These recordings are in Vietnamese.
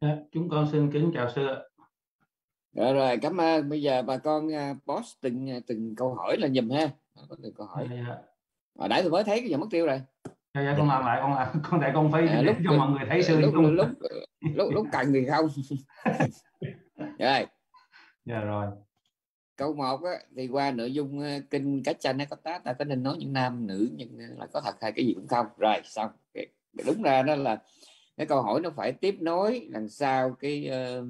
dạ, chúng con xin kính chào sư ạ. Rồi rồi cảm ơn. Bây giờ bà con uh, post từng à, từng câu hỏi là dùm ha. Có từng câu hỏi. Dạ, dạ. hồi nãy tôi mới thấy cái giờ mất tiêu rồi. Dạ, dạ con làm lại con làm con tại con phải à, lúc, cho mọi người thấy sư lúc, lúc, lúc, lúc lúc cần thì không. Rồi. Dạ rồi. Câu một á, thì qua nội dung uh, kinh cách tranh nó có tá ta có nên nói những nam nữ nhưng là có thật hay cái gì cũng không. Rồi xong. Đúng ra đó là cái câu hỏi nó phải tiếp nối lần sau cái uh,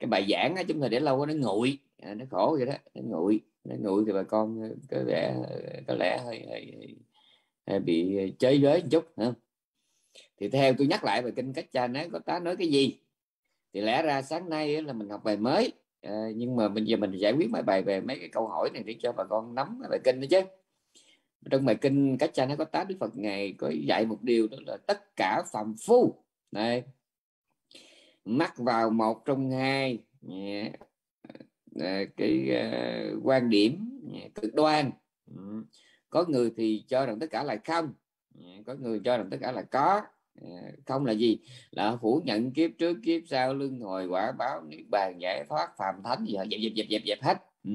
cái bài giảng á, chúng ta để lâu nó nguội. À, nó khổ vậy đó nó nguội nó nguội thì bà con ờ, có vẻ ờ, có lẽ hơi, hơi, hơi, hơi bị chơi giới một chút hả? thì theo tôi nhắc lại về kinh cách cha nói có tá nói cái gì? Thì lẽ ra sáng nay là mình học bài mới à, nhưng mà bây giờ mình giải quyết mấy bài về mấy cái câu hỏi này để cho bà con nắm bài kinh đó chứ trong bài kinh cách cha nó có tá đức phật ngày có dạy một điều đó là tất cả phàm phu này mắc vào một trong hai à, à, cái uh, quan điểm cực đoan. Ừ. Có người thì cho rằng tất cả là không có người cho rằng tất cả là có không là gì? Là phủ nhận kiếp trước kiếp sau lưng hồi quả báo niết bàn giải thoát phàm thánh gì dẹp dẹp dẹp dẹp dẹp hết. Ừ.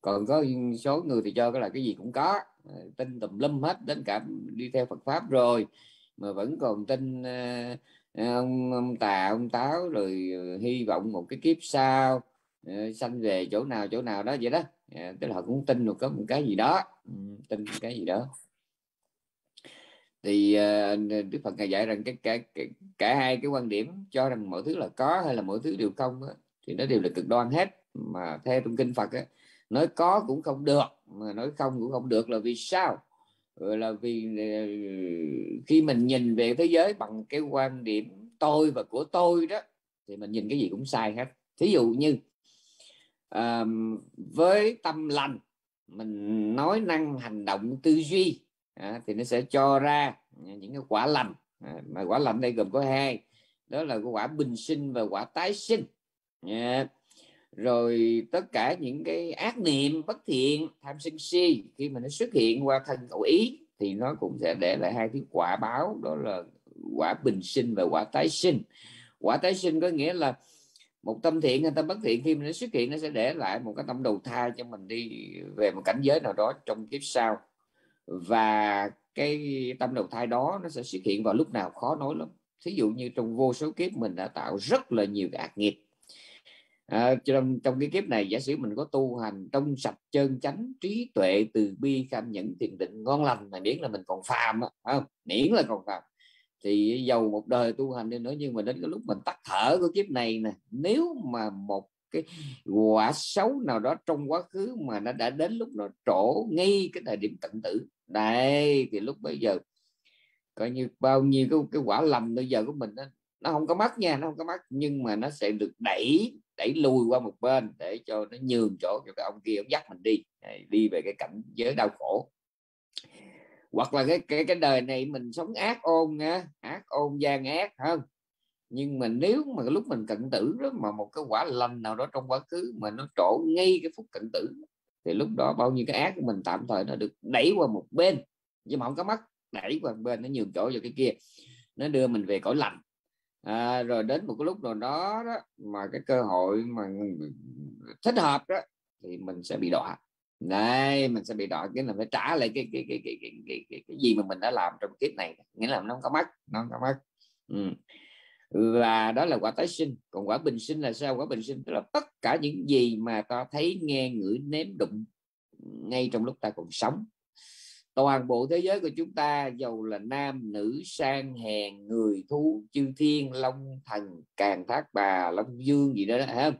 còn có số người thì cho cái là cái gì cũng có. Ờ, tin tùm lum hết đến cả đi theo Phật pháp rồi. Mà vẫn còn tin uh, ông, ông tà ông táo rồi hy vọng một cái kiếp sau uh, sanh về chỗ nào chỗ nào đó vậy đó. À, tức là họ cũng tin được có một cái gì đó. Ừ, tin cái gì đó. Thì uh, Đức Phật ngài dạy rằng cái cả, cả cả hai cái quan điểm cho rằng mọi thứ là có hay là mọi thứ đều không đó, thì nó đều là cực đoan hết. Mà theo trong kinh Phật đó, nói có cũng không được mà nói không cũng không được là vì sao? Là vì ờ, khi mình nhìn về thế giới bằng cái quan điểm tôi và của tôi đó thì mình nhìn cái gì cũng sai hết. Thí dụ như à, với tâm lành mình nói năng hành động tư duy à, thì nó sẽ cho ra những cái quả lành. À, mà quả lành đây gồm có hai đó là quả bình sinh và quả tái sinh. Yeah rồi tất cả những cái ác niệm bất thiện, tham sân si, khi mà nó xuất hiện qua thân khẩu ý, thì nó cũng sẽ để lại hai cái quả báo, đó là quả bình sinh và quả tái sinh. Quả tái sinh có nghĩa là một tâm thiện hay tâm bất thiện, khi mà nó xuất hiện, nó sẽ để lại một cái tâm đầu thai cho mình đi về một cảnh giới nào đó trong kiếp sau. Và cái tâm đầu thai đó nó sẽ xuất hiện vào lúc nào khó nói lắm. Thí dụ như trong vô số kiếp mình đã tạo rất là nhiều ác nghiệp à, trong trong cái kiếp này giả sử mình có tu hành trong sạch chân chánh trí tuệ từ bi kham nhẫn thiền định ngon lành mà miễn là mình còn phàm á không? Miễn là còn phàm. Thì giàu một đời tu hành đi nữa nhưng mà đến cái lúc mình tắt thở của kiếp này nè nếu mà một cái quả xấu nào đó trong quá khứ mà nó đã đến lúc nó trổ ngay cái thời điểm tận tử đây thì lúc bây giờ coi như bao nhiêu cái, cái quả lầm bây giờ của mình đó, nó không có mất nha nó không có mất nhưng mà nó sẽ được đẩy đẩy lùi qua một bên để cho nó nhường chỗ cho cái ông kia, ông dắt mình đi. Đi về cái cảnh giới đau khổ. Hoặc là cái cái cái đời này mình sống ác ôn nha ác ôn gian ác hơn nhưng mà nếu mà lúc mình cận tử đó, mà một cái quả lành nào đó trong quá khứ mà nó trổ ngay cái phút cận tử, thì lúc đó bao nhiêu cái ác của mình tạm thời nó được đẩy qua một bên. Nhưng mà không có mắt, đẩy qua một bên, nó nhường chỗ cho cái kia. Nó đưa mình về cõi lành à, rồi đến một cái lúc nào đó, đó mà cái cơ hội mà thích hợp đó thì mình sẽ bị đọa. Này mình sẽ bị đọa cái là phải trả lại cái cái cái cái cái, cái, cái, cái gì mà mình đã làm trong kiếp này nghĩa là nó không có mất nó không có mất. Ừ. và đó là quả tái sinh. Còn quả bình sinh là sao? Quả bình sinh tức là tất cả những gì mà ta thấy nghe ngửi nếm đụng ngay trong lúc ta còn sống toàn bộ thế giới của chúng ta giàu là nam, nữ, sang, hèn, người, thú, chư thiên, long thần, càng thác bà, long dương gì đó đó không?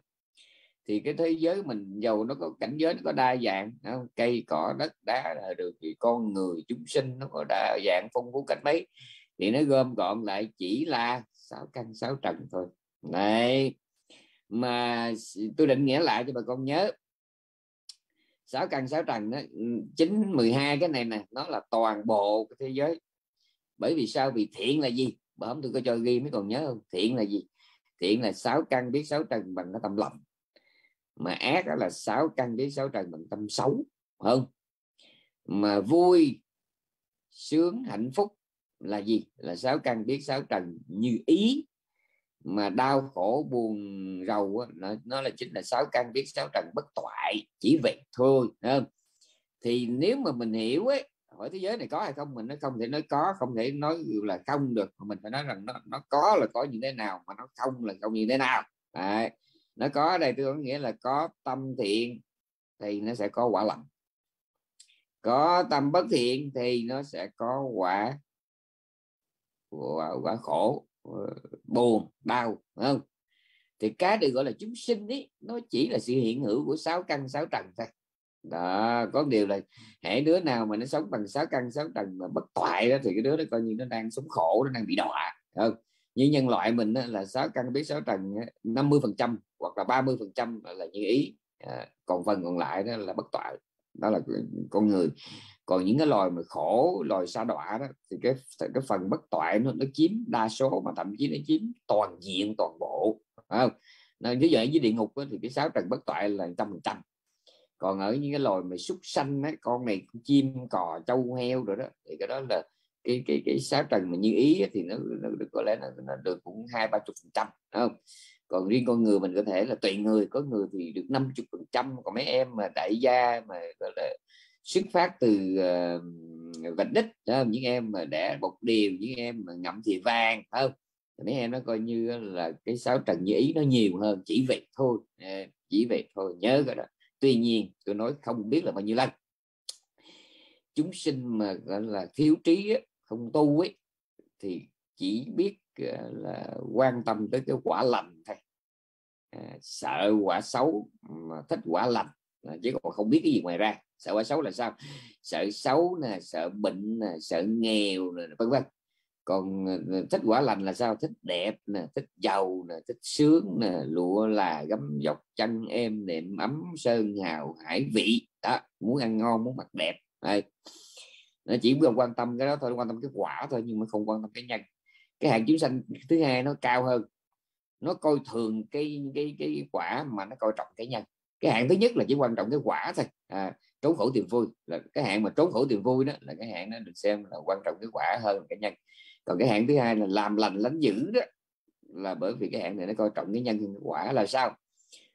Thì cái thế giới mình giàu nó có cảnh giới nó có đa dạng không? cây, cỏ, đất, đá là được, thì con người chúng sinh nó có đa dạng phong phú cách mấy? Thì nó gom gọn lại chỉ là sáu căn, sáu trần thôi. Này, mà tôi định nghĩa lại cho bà con nhớ sáu căn, sáu trần đó ừ, chín, mười hai, cái này nè, nó là toàn bộ cái thế giới. Bởi vì sao? Vì thiện là gì? Bà tôi có cho ghi mới còn nhớ không? Thiện là gì? Thiện là sáu căn biết sáu trần bằng cái tâm lòng. Mà ác đó là sáu căn biết sáu trần bằng tâm xấu, không? Mà vui, sướng, hạnh phúc là gì? Là sáu căn biết sáu trần như ý mà đau khổ buồn rầu nó, nó là chính là sáu căn biết sáu trần bất toại chỉ vậy thôi không? thì nếu mà mình hiểu ấy hỏi thế giới này có hay không mình nó không thể nói có không thể nói là không được mà mình phải nói rằng nó nó có là có như thế nào mà nó không là không như thế nào Đấy. nó có ở đây tôi có nghĩa là có tâm thiện thì nó sẽ có quả lành có tâm bất thiện thì nó sẽ có quả quả, quả khổ Ờ, buồn đau không? Thì cái được gọi là chúng sinh ấy nó chỉ là sự hiện hữu của sáu căn sáu trần thôi. Đó có điều là hãy đứa nào mà nó sống bằng sáu căn sáu trần mà bất toại đó thì cái đứa đó coi như nó đang sống khổ nó đang bị đọa không? Như nhân loại mình đó, là sáu căn biết sáu trần 50 phần trăm hoặc là 30 phần trăm là như ý. À, còn phần còn lại đó là bất toại đó là con người còn những cái loài mà khổ loài sa đọa đó thì cái cái phần bất toại nó, nó chiếm đa số mà thậm chí nó chiếm toàn diện toàn bộ không? Nó như vậy với địa ngục đó, thì cái sáu trần bất toại là trăm phần trăm. Còn ở những cái loài mà súc sanh ấy, con này chim cò trâu heo rồi đó thì cái đó là cái cái cái sáu trần mà như ý thì nó, nó được có lẽ nó, nó được cũng hai ba chục phần trăm không? Còn riêng con người mình có thể là tùy người có người thì được 50 phần trăm còn mấy em mà đại gia mà gọi là xuất phát từ uh, vạch đích đó, những em mà đẻ bột điều những em mà ngậm thì vàng không? Mấy em nó coi như là cái sáu trần như ý nó nhiều hơn chỉ vậy thôi. Ờ, chỉ vậy thôi nhớ cái đó. Tuy nhiên tôi nói không biết là bao nhiêu lần. Chúng sinh mà gọi là thiếu trí ấy, không tu ấy thì chỉ biết là quan tâm tới cái quả lành thôi. À, sợ quả xấu mà thích quả lành. Ờ, chứ còn không biết cái gì ngoài ra. Sợ quá xấu là sao? Sợ xấu nè, sợ bệnh nè, sợ nghèo nè, vân vân. Còn ờ, thích quả lành là sao? Thích đẹp nè, thích giàu nè, thích sướng nè, lụa là, gấm dọc chân em nệm, ấm sơn, hào hải vị. Đó, muốn ăn ngon, muốn mặc đẹp. Đây. Nó chỉ biết quan tâm cái đó thôi, quan tâm cái quả thôi nhưng mà không quan tâm cái nhân. Cái hạng chúng sanh thứ hai nó cao hơn. Nó coi thường cái cái cái quả mà nó coi trọng cái nhân cái hạng thứ nhất là chỉ quan trọng cái quả thôi. À, trốn khổ tìm vui. Là cái hạng mà trốn khổ tìm vui đó là cái hạng nó được xem là quan trọng cái quả hơn cái nhân. Còn cái hạng thứ hai là làm lành lánh dữ đó là bởi vì cái hạng này nó coi trọng cái nhân hơn cái quả là sao?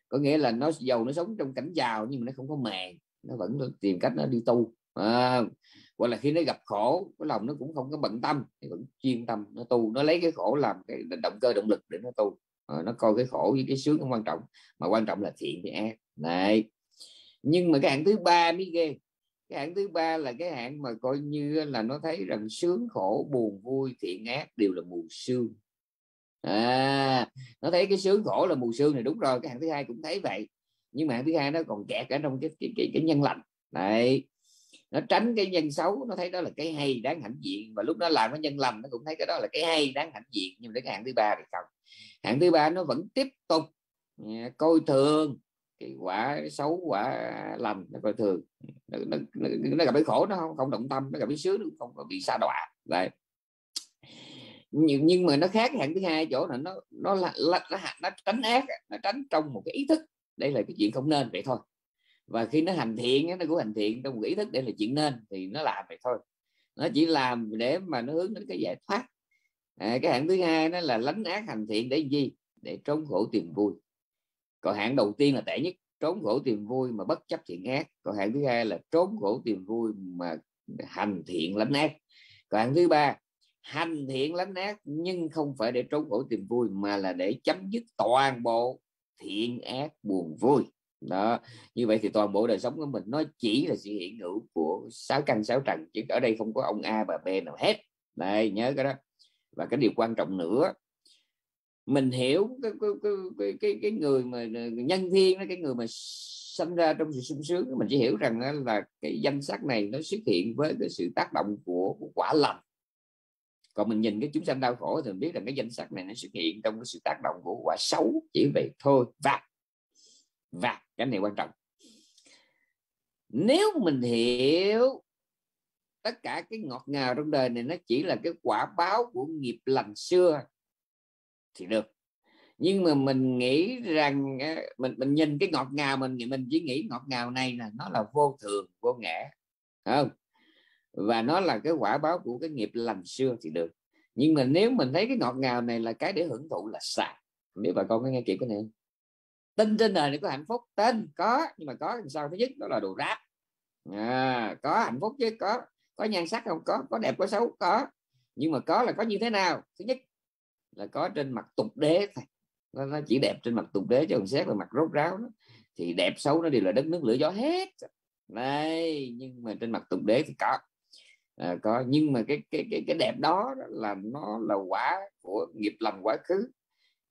Có nghĩa là nó giàu nó sống trong cảnh giàu nhưng mà nó không có màng nó vẫn tìm cách nó đi tu à, hoặc là khi nó gặp khổ cái lòng nó cũng không có bận tâm thì vẫn chuyên tâm nó tu. Nó lấy cái khổ làm cái động cơ động lực để nó tu. À, nó coi cái khổ với cái sướng không quan trọng mà quan trọng là thiện thì ác này nhưng mà cái hạng thứ ba mới ghê cái hạng thứ ba là cái hạng mà coi như là nó thấy rằng sướng khổ buồn vui thiện ác đều là mù sương. À nó thấy cái sướng khổ là mù sương này đúng rồi cái hạng thứ hai cũng thấy vậy. Nhưng mà hạng thứ hai nó còn kẹt ở trong cái cái cái, cái nhân lành. Này nó tránh cái nhân xấu nó thấy đó là cái hay đáng hãnh diện. Và lúc nó làm nó nhân lành nó cũng thấy cái đó là cái hay đáng hãnh diện. Nhưng mà đến cái hạng thứ ba thì không. Hạng thứ ba nó vẫn tiếp tục à, coi thường thì quả xấu quả lành nó coi thường. Nó, nó, nó, nó gặp cái khổ nó không, không động tâm nó gặp cái sướng nó không có bị xa đọa. Vậy nhưng, nhưng mà nó khác hạng thứ hai chỗ là nó nó là, là nó, nó tránh ác nó tránh trong một cái ý thức. Đây là cái chuyện không nên vậy thôi. Và khi nó hành thiện nó cũng hành thiện trong một ý thức đây là chuyện nên thì nó làm vậy thôi. Nó chỉ làm để mà nó hướng đến cái giải thoát. À, cái hạng thứ hai nó là lánh ác hành thiện để gì? Để trốn khổ tìm vui còn hạng đầu tiên là tệ nhất, trốn khổ tìm vui mà bất chấp thiện ác. Còn hạng thứ hai là trốn khổ tìm vui mà hành thiện lánh ác. Còn hạng thứ ba, hành thiện lánh ác nhưng không phải để trốn khổ tìm vui mà là để chấm dứt toàn bộ thiện ác buồn vui. Đó, như vậy thì toàn bộ đời sống của mình nó chỉ là sự hiện hữu của sáu căn, sáu trần, chứ ở đây không có ông A và B nào hết. Đây, nhớ cái đó. Và cái điều quan trọng nữa mình hiểu cái cái cái cái, cái người mà ờ, nhân thiên cái người mà sinh ra trong sự sung sướng mình chỉ hiểu rằng là cái danh sắc này nó xuất hiện với cái sự tác động của, của quả lành. Còn mình nhìn cái chúng sanh đau khổ thì mình biết rằng cái danh sắc này nó xuất hiện trong cái sự tác động của quả xấu chỉ vậy thôi và và cái này quan trọng. Nếu mình hiểu tất cả cái ngọt ngào trong đời này nó chỉ là cái quả báo của nghiệp lành xưa thì được. Nhưng mà mình nghĩ rằng mình mình nhìn cái ngọt ngào mình mình chỉ nghĩ ngọt ngào này là nó là vô thường vô ngã không? Và nó là cái quả báo của cái nghiệp lành xưa thì được. Nhưng mà nếu mình thấy cái ngọt ngào này là cái để hưởng thụ là sai nếu bà con có nghe kịp cái này tin trên đời này có hạnh phúc tên có nhưng mà có làm sao thứ nhất đó là đồ rác. À, có hạnh phúc chứ có có nhan sắc không? Có có đẹp có xấu có. Nhưng mà có là có như thế nào? Thứ nhất là có trên mặt tục đế thôi. Nó, nó chỉ đẹp trên mặt tục đế chứ còn xét về mặt rốt ráo đó, thì đẹp xấu nó đều là đất nước lửa gió hết. Này nhưng mà trên mặt tục đế thì có. À, có nhưng mà cái cái cái cái đẹp đó là nó là quả của nghiệp lành quá khứ.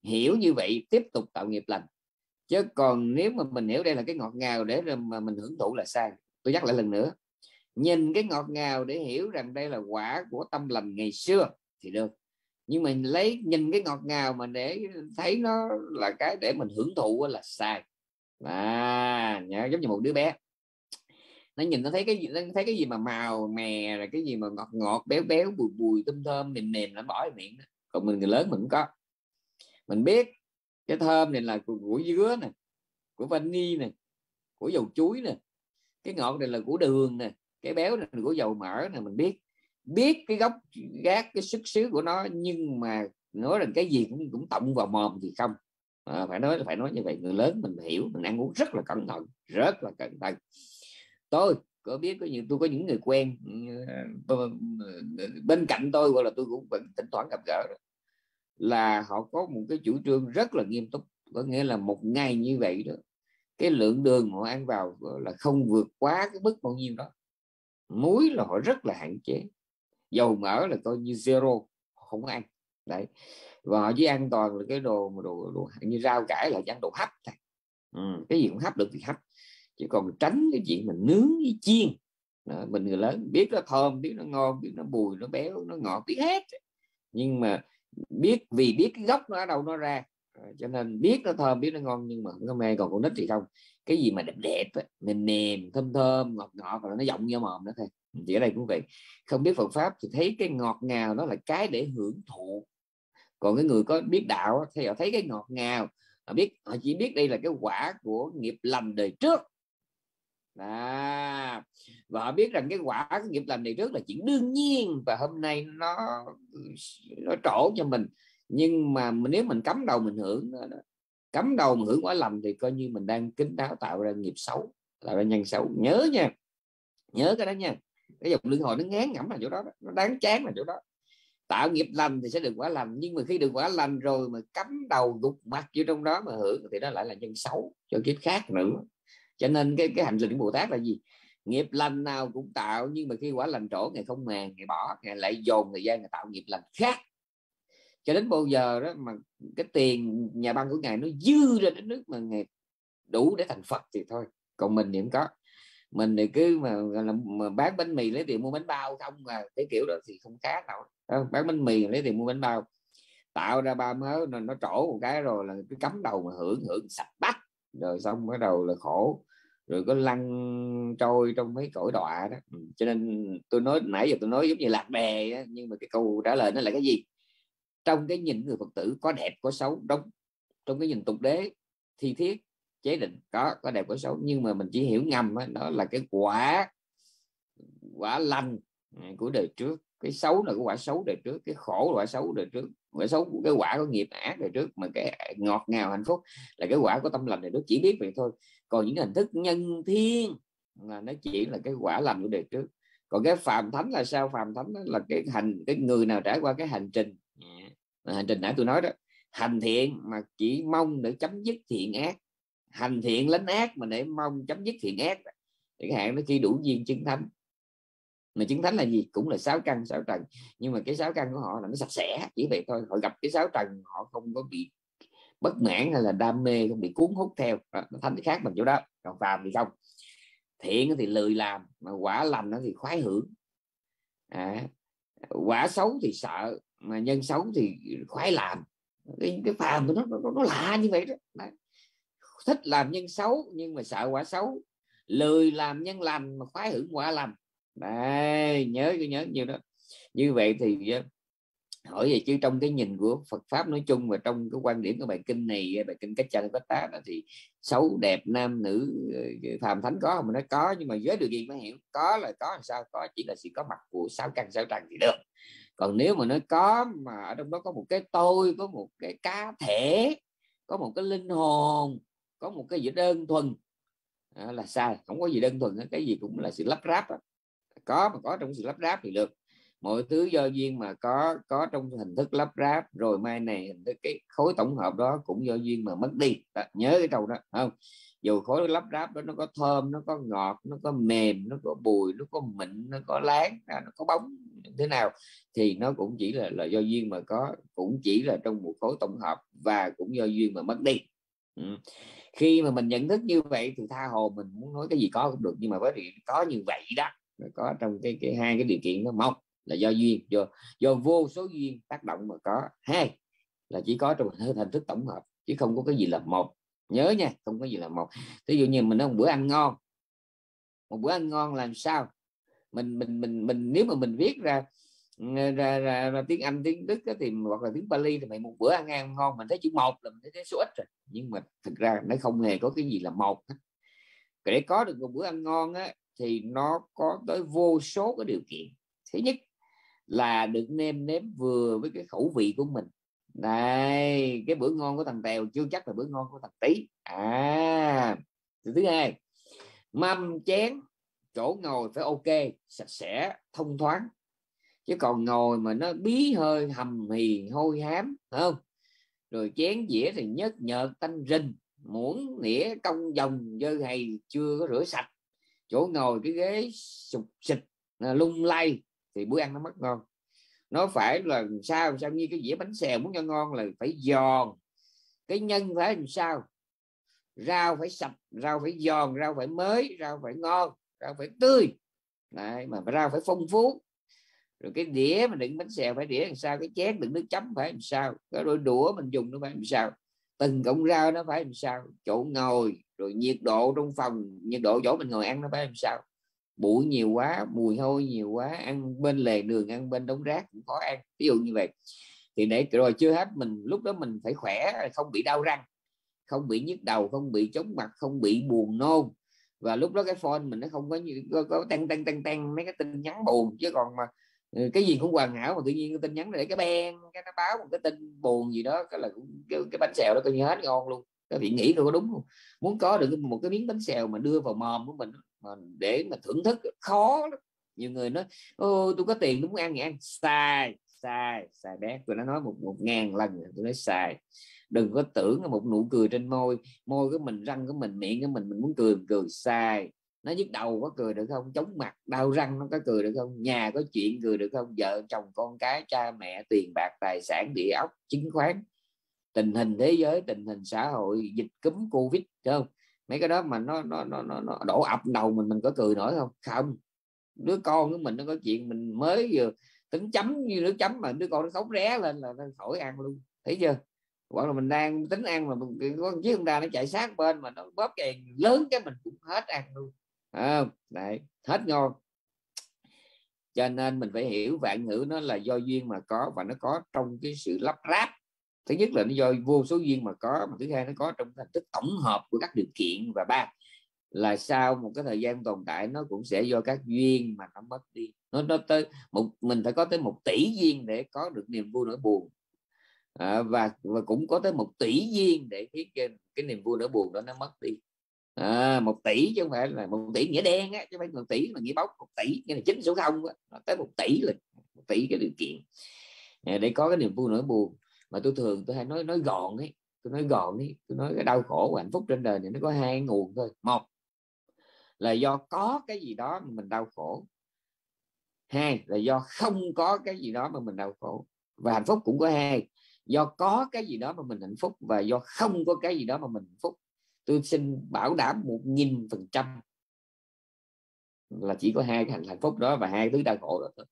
Hiểu như vậy tiếp tục tạo nghiệp lành. Chứ còn nếu mà mình hiểu đây là cái ngọt ngào để mà mình hưởng thụ là sai. Tôi nhắc lại lần nữa. Nhìn cái ngọt ngào để hiểu rằng đây là quả của tâm lành ngày xưa thì được nhưng mình lấy nhìn cái ngọt ngào mà để thấy nó là cái để mình hưởng thụ là sai. À nhớ giống như một đứa bé. Nó nhìn nó thấy cái gì nó thấy cái gì mà màu mè rồi cái gì mà ngọt ngọt béo béo bùi bùi thơm thơm mềm mềm nó bỏ vào miệng đó. còn mình người lớn mình cũng có. Mình biết cái thơm này là của, của dứa nè của vani nè của dầu chuối nè. Cái ngọt này là của đường nè cái béo này là của dầu mỡ nè mình biết biết cái gốc gác cái xuất xứ của nó nhưng mà nói rằng cái gì cũng cũng tổng vào mồm thì không. À, phải nói phải nói như vậy người lớn mình hiểu mình ăn uống rất là cẩn thận rất là cẩn thận. Tôi có biết có những tôi có những người quen ờ, bên cạnh tôi gọi là tôi cũng vẫn thỉnh thoảng gặp gỡ là họ có một cái chủ trương rất là nghiêm túc có nghĩa là một ngày như vậy đó cái lượng đường họ ăn vào là không vượt quá cái mức bao nhiêu đó. Muối là họ rất là hạn chế dầu mỡ là coi như zero không có ăn. Đấy. Và họ chỉ ăn toàn là cái đồ đồ, đồ như rau cải là ăn đồ hấp thôi. Ừ, cái gì cũng hấp được thì hấp. Chứ còn tránh cái chuyện mình nướng với chiên đó, mình người lớn biết nó thơm biết nó ngon biết nó bùi nó béo nó ngọt biết hết. Nhưng mà biết vì biết cái gốc nó ở đâu nó ra cho nên biết nó thơm biết nó ngon nhưng mà không có mê. Còn con nít thì không. Cái gì mà đẹp đẹp mềm mềm thơm thơm ngọt ngọt rồi nó giọng vô mồm nữa thôi chỉ ở đây cũng vậy. Không biết Phật pháp thì thấy cái ngọt ngào nó là cái để hưởng thụ. Còn cái người có biết đạo thì họ thấy cái ngọt ngào họ biết họ chỉ biết đây là cái quả của nghiệp lành đời trước. À, và họ biết rằng cái quả cái nghiệp lành này trước là chuyện đương nhiên và hôm nay nó nó trổ cho mình. Nhưng mà nếu mình cấm đầu mình hưởng cấm đầu mình hưởng quả lầm thì coi như mình đang kính đáo tạo ra nghiệp xấu tạo ra nhân xấu. Nhớ nha nhớ cái đó nha cái dòng luân hồi nó ngán ngẩm là chỗ đó, nó đáng chán là chỗ đó. Tạo nghiệp lành thì sẽ được quả lành nhưng mà khi được quả lành rồi mà cắm đầu gục mặt vô trong đó mà hưởng thì đó lại là nhân xấu cho kiếp khác nữa. Cho nên cái cái hành trình của bồ tát là gì? Nghiệp lành nào cũng tạo nhưng mà khi quả lành trổ ngày không màng ngày bỏ ngày lại dồn thời gian ngày tạo nghiệp lành khác. Cho đến bao giờ đó mà cái tiền nhà băng của ngài nó dư ra đến nước mà ngài đủ để thành phật thì thôi. Còn mình thì không có mình thì cứ mà, mà bán bánh mì lấy tiền mua bánh bao không à cái kiểu đó thì không khác nào bán bánh mì lấy tiền mua bánh bao. Tạo ra ba mớ nó, nó trổ một cái rồi là cái cắm đầu mà hưởng hưởng sạch bắt rồi xong bắt đầu là khổ. Rồi có lăn trôi trong mấy cõi đọa đó. Ừ, cho nên tôi nói nãy giờ tôi nói giống như lạc bè đó, nhưng mà cái câu trả lời nó là cái gì? Trong cái nhìn người phật tử có đẹp có xấu đúng. Trong cái nhìn tục đế thi thiết chế định có có đẹp có xấu. Nhưng mà mình chỉ hiểu ngầm đó, đó là cái quả quả lành ừ, của đời trước. Cái xấu là cái quả xấu đời trước cái khổ là quả xấu đời trước. Quả xấu của cái quả của nghiệp ác đời trước mà cái ngọt ngào hạnh phúc là cái quả của tâm lành đời trước. Chỉ biết vậy thôi. Còn những hình thức nhân thiên là nó chỉ là cái quả lành của đời trước. Còn cái phàm thánh là sao? Phàm thánh là cái hành cái người nào trải qua cái hành trình à, hành trình nãy tôi nói đó hành thiện mà chỉ mong để chấm dứt thiện ác hành thiện lánh ác mà để mong chấm dứt thiện ác. Chẳng hạn nó khi đủ duyên chứng thánh. Mà chứng thánh là gì? Cũng là sáu căn sáu trần. Nhưng mà cái sáu căn của họ là nó sạch sẽ chỉ vậy thôi. Họ gặp cái sáu trần họ không có bị bất mãn hay là đam mê không bị cuốn hút theo. Nó thánh khác bằng chỗ đó. Còn phàm thì không. Thiện thì lười làm mà quả lành nó thì khoái hưởng. À, quả xấu thì sợ mà nhân xấu thì khoái làm. Cái, cái phàm của nó, nó nó lạ như vậy đó. Đấy thích làm nhân xấu nhưng mà sợ quả xấu. Lười làm nhân lành mà khoái hưởng quả lành. Đấy, nhớ nhớ như đó. Như vậy thì ờ, hỏi về chứ trong cái nhìn của Phật pháp nói chung và trong cái quan điểm của bài kinh này ờ, bài kinh cách cha cách tá là thì xấu đẹp nam nữ ờ, phàm thánh có mà nói có nhưng mà giới điều gì mới hiểu? Có là có làm sao? Có chỉ là sự có mặt của sáu căn sáu trần thì được. Còn nếu mà nó có mà ở trong đó có một cái tôi có một cái cá thể có một cái linh hồn có một cái gì đơn thuần. À, là sai không có gì đơn thuần cái gì cũng là sự lắp ráp đó. có mà có trong sự lắp ráp thì được. Mọi thứ do duyên mà có có trong hình thức lắp ráp rồi mai này hình thức cái khối tổng hợp đó cũng do duyên mà mất đi. Đó, nhớ cái câu đó không? Dù khối lắp ráp đó nó có thơm nó có ngọt nó có mềm nó có bùi nó có mịn nó có láng à, nó có bóng thế nào thì nó cũng chỉ là là do duyên mà có cũng chỉ là trong một khối tổng hợp và cũng do duyên mà mất đi ừ. khi mà mình nhận thức như vậy thì tha hồ mình muốn nói cái gì có cũng được, nhưng mà với điều có như vậy đó có trong cái cái hai cái điều kiện nó một là do duyên, do do vô số duyên tác động mà có, hai là chỉ có trong hình thức tổng hợp, chứ không có cái gì là một nhớ nha, không có gì là một ví dụ như mình nói một bữa ăn ngon, một bữa ăn ngon làm sao mình mình mình mình, nếu mà mình viết ra ra, ra, ra tiếng Anh tiếng Đức thì hoặc là tiếng Bali thì mày một bữa ăn ăn ngon mình thấy chữ một là mình thấy số ít rồi. Nhưng mà thực ra nó không hề có cái gì là một để có được một bữa ăn ngon á thì nó có tới vô số cái điều kiện. Thứ nhất là được nêm nếm vừa với cái khẩu vị của mình. Này cái bữa ngon của thằng tèo chưa chắc là bữa ngon của thằng tí à thứ hai mâm chén chỗ ngồi phải ok sạch sẽ thông thoáng chứ còn ngồi mà nó bí hơi hầm hì hôi hám không? Rồi chén dĩa thì nhớt nhợt tanh rình muỗng nĩa cong vòng dơ hay chưa có rửa sạch. Chỗ ngồi cái ghế sụp xịt à, lung lay thì bữa ăn nó mất ngon. Nó phải là sao sao như cái dĩa bánh xèo muốn cho ngon là phải giòn. Cái nhân phải làm sao? Rau phải sạch rau phải giòn rau phải mới rau phải ngon rau phải tươi. Đấy, mà rau phải phong phú rồi cái đĩa mình đựng bánh xèo phải đĩa làm sao cái chén đựng nước chấm phải làm sao cái đôi đũa mình dùng nó phải làm sao từng cọng rau nó phải làm sao chỗ ngồi rồi nhiệt độ trong phòng nhiệt độ chỗ mình ngồi ăn nó phải làm sao. Bụi nhiều quá mùi hôi nhiều quá ăn bên lề đường ăn bên đống rác cũng khó ăn. Ví dụ như vậy. Thì để rồi chưa hết mình lúc đó mình phải khỏe không bị đau răng không bị nhức đầu không bị chóng mặt không bị buồn nôn. Và lúc đó cái phone mình nó không có như có, có tăng tăng tăng tăng mấy cái tin nhắn buồn chứ còn mà Ừ, cái gì cũng hoàn hảo mà tự nhiên cái tin nhắn để cái ben cái nó báo một cái tin buồn gì đó cái là cái, cái bánh xèo đó tôi như hết ngon luôn. Các vị nghĩ tôi có đúng không? Muốn có được một cái miếng bánh xèo mà đưa vào mồm của mình mà để mà thưởng thức khó lắm. Nhiều người nói ô tôi có tiền tôi muốn ăn thì ăn. Sai sai sai bé. Tôi đã nói một một ngàn lần rồi tôi nói sai. Đừng có tưởng là một nụ cười trên môi môi của mình răng của mình miệng của mình mình muốn cười cười. Sai nó nhức đầu có cười được không? Chống mặt đau răng nó có cười được không? Nhà có chuyện cười được không? Vợ chồng con cái cha mẹ tiền bạc tài sản địa ốc chứng khoán. Tình hình thế giới tình hình xã hội dịch cúm covid không? Mấy cái đó mà nó nó nó nó, nó đổ ập đầu mình mình có cười nổi không? Không. Đứa con của mình nó có chuyện mình mới vừa tính chấm như nước chấm mà đứa con nó khóc ré lên là nó khỏi ăn luôn. Thấy chưa? Hoặc là mình đang tính ăn mà mình, con chiếc con ta nó chạy sát bên mà nó bóp kèn lớn cái mình cũng hết ăn luôn à, đấy hết ngon. Cho nên mình phải hiểu vạn ngữ nó là do duyên mà có và nó có trong cái sự lắp ráp. Thứ nhất là nó do vô số duyên mà có mà thứ hai nó có trong thành tích tổng hợp của các điều kiện. Và ba là sau một cái thời gian tồn tại nó cũng sẽ do các duyên mà nó mất đi. Nó nó tới một mình phải có tới một tỷ duyên để có được niềm vui nỗi buồn. À, và và cũng có tới một tỷ duyên để khiến cái, cái niềm vui nỗi buồn đó nó mất đi à, một tỷ chứ không phải là một tỷ nghĩa đen á chứ không phải một tỷ là nghĩa bóng một tỷ nghĩa là chín số không á tới một tỷ là một tỷ cái điều kiện. À, để có cái niềm vui nỗi buồn mà tôi thường tôi hay nói nói gọn ấy tôi nói gọn ấy tôi nói cái đau khổ và hạnh phúc trên đời này nó có hai nguồn thôi. Một là do có cái gì đó mà mình đau khổ. Hai là do không có cái gì đó mà mình đau khổ và hạnh phúc cũng có hai do có cái gì đó mà mình hạnh phúc và do không có cái gì đó mà mình hạnh phúc tôi xin bảo đảm một nghìn phần trăm là chỉ có hai cái hạnh phúc đó và hai thứ đau khổ đó thôi.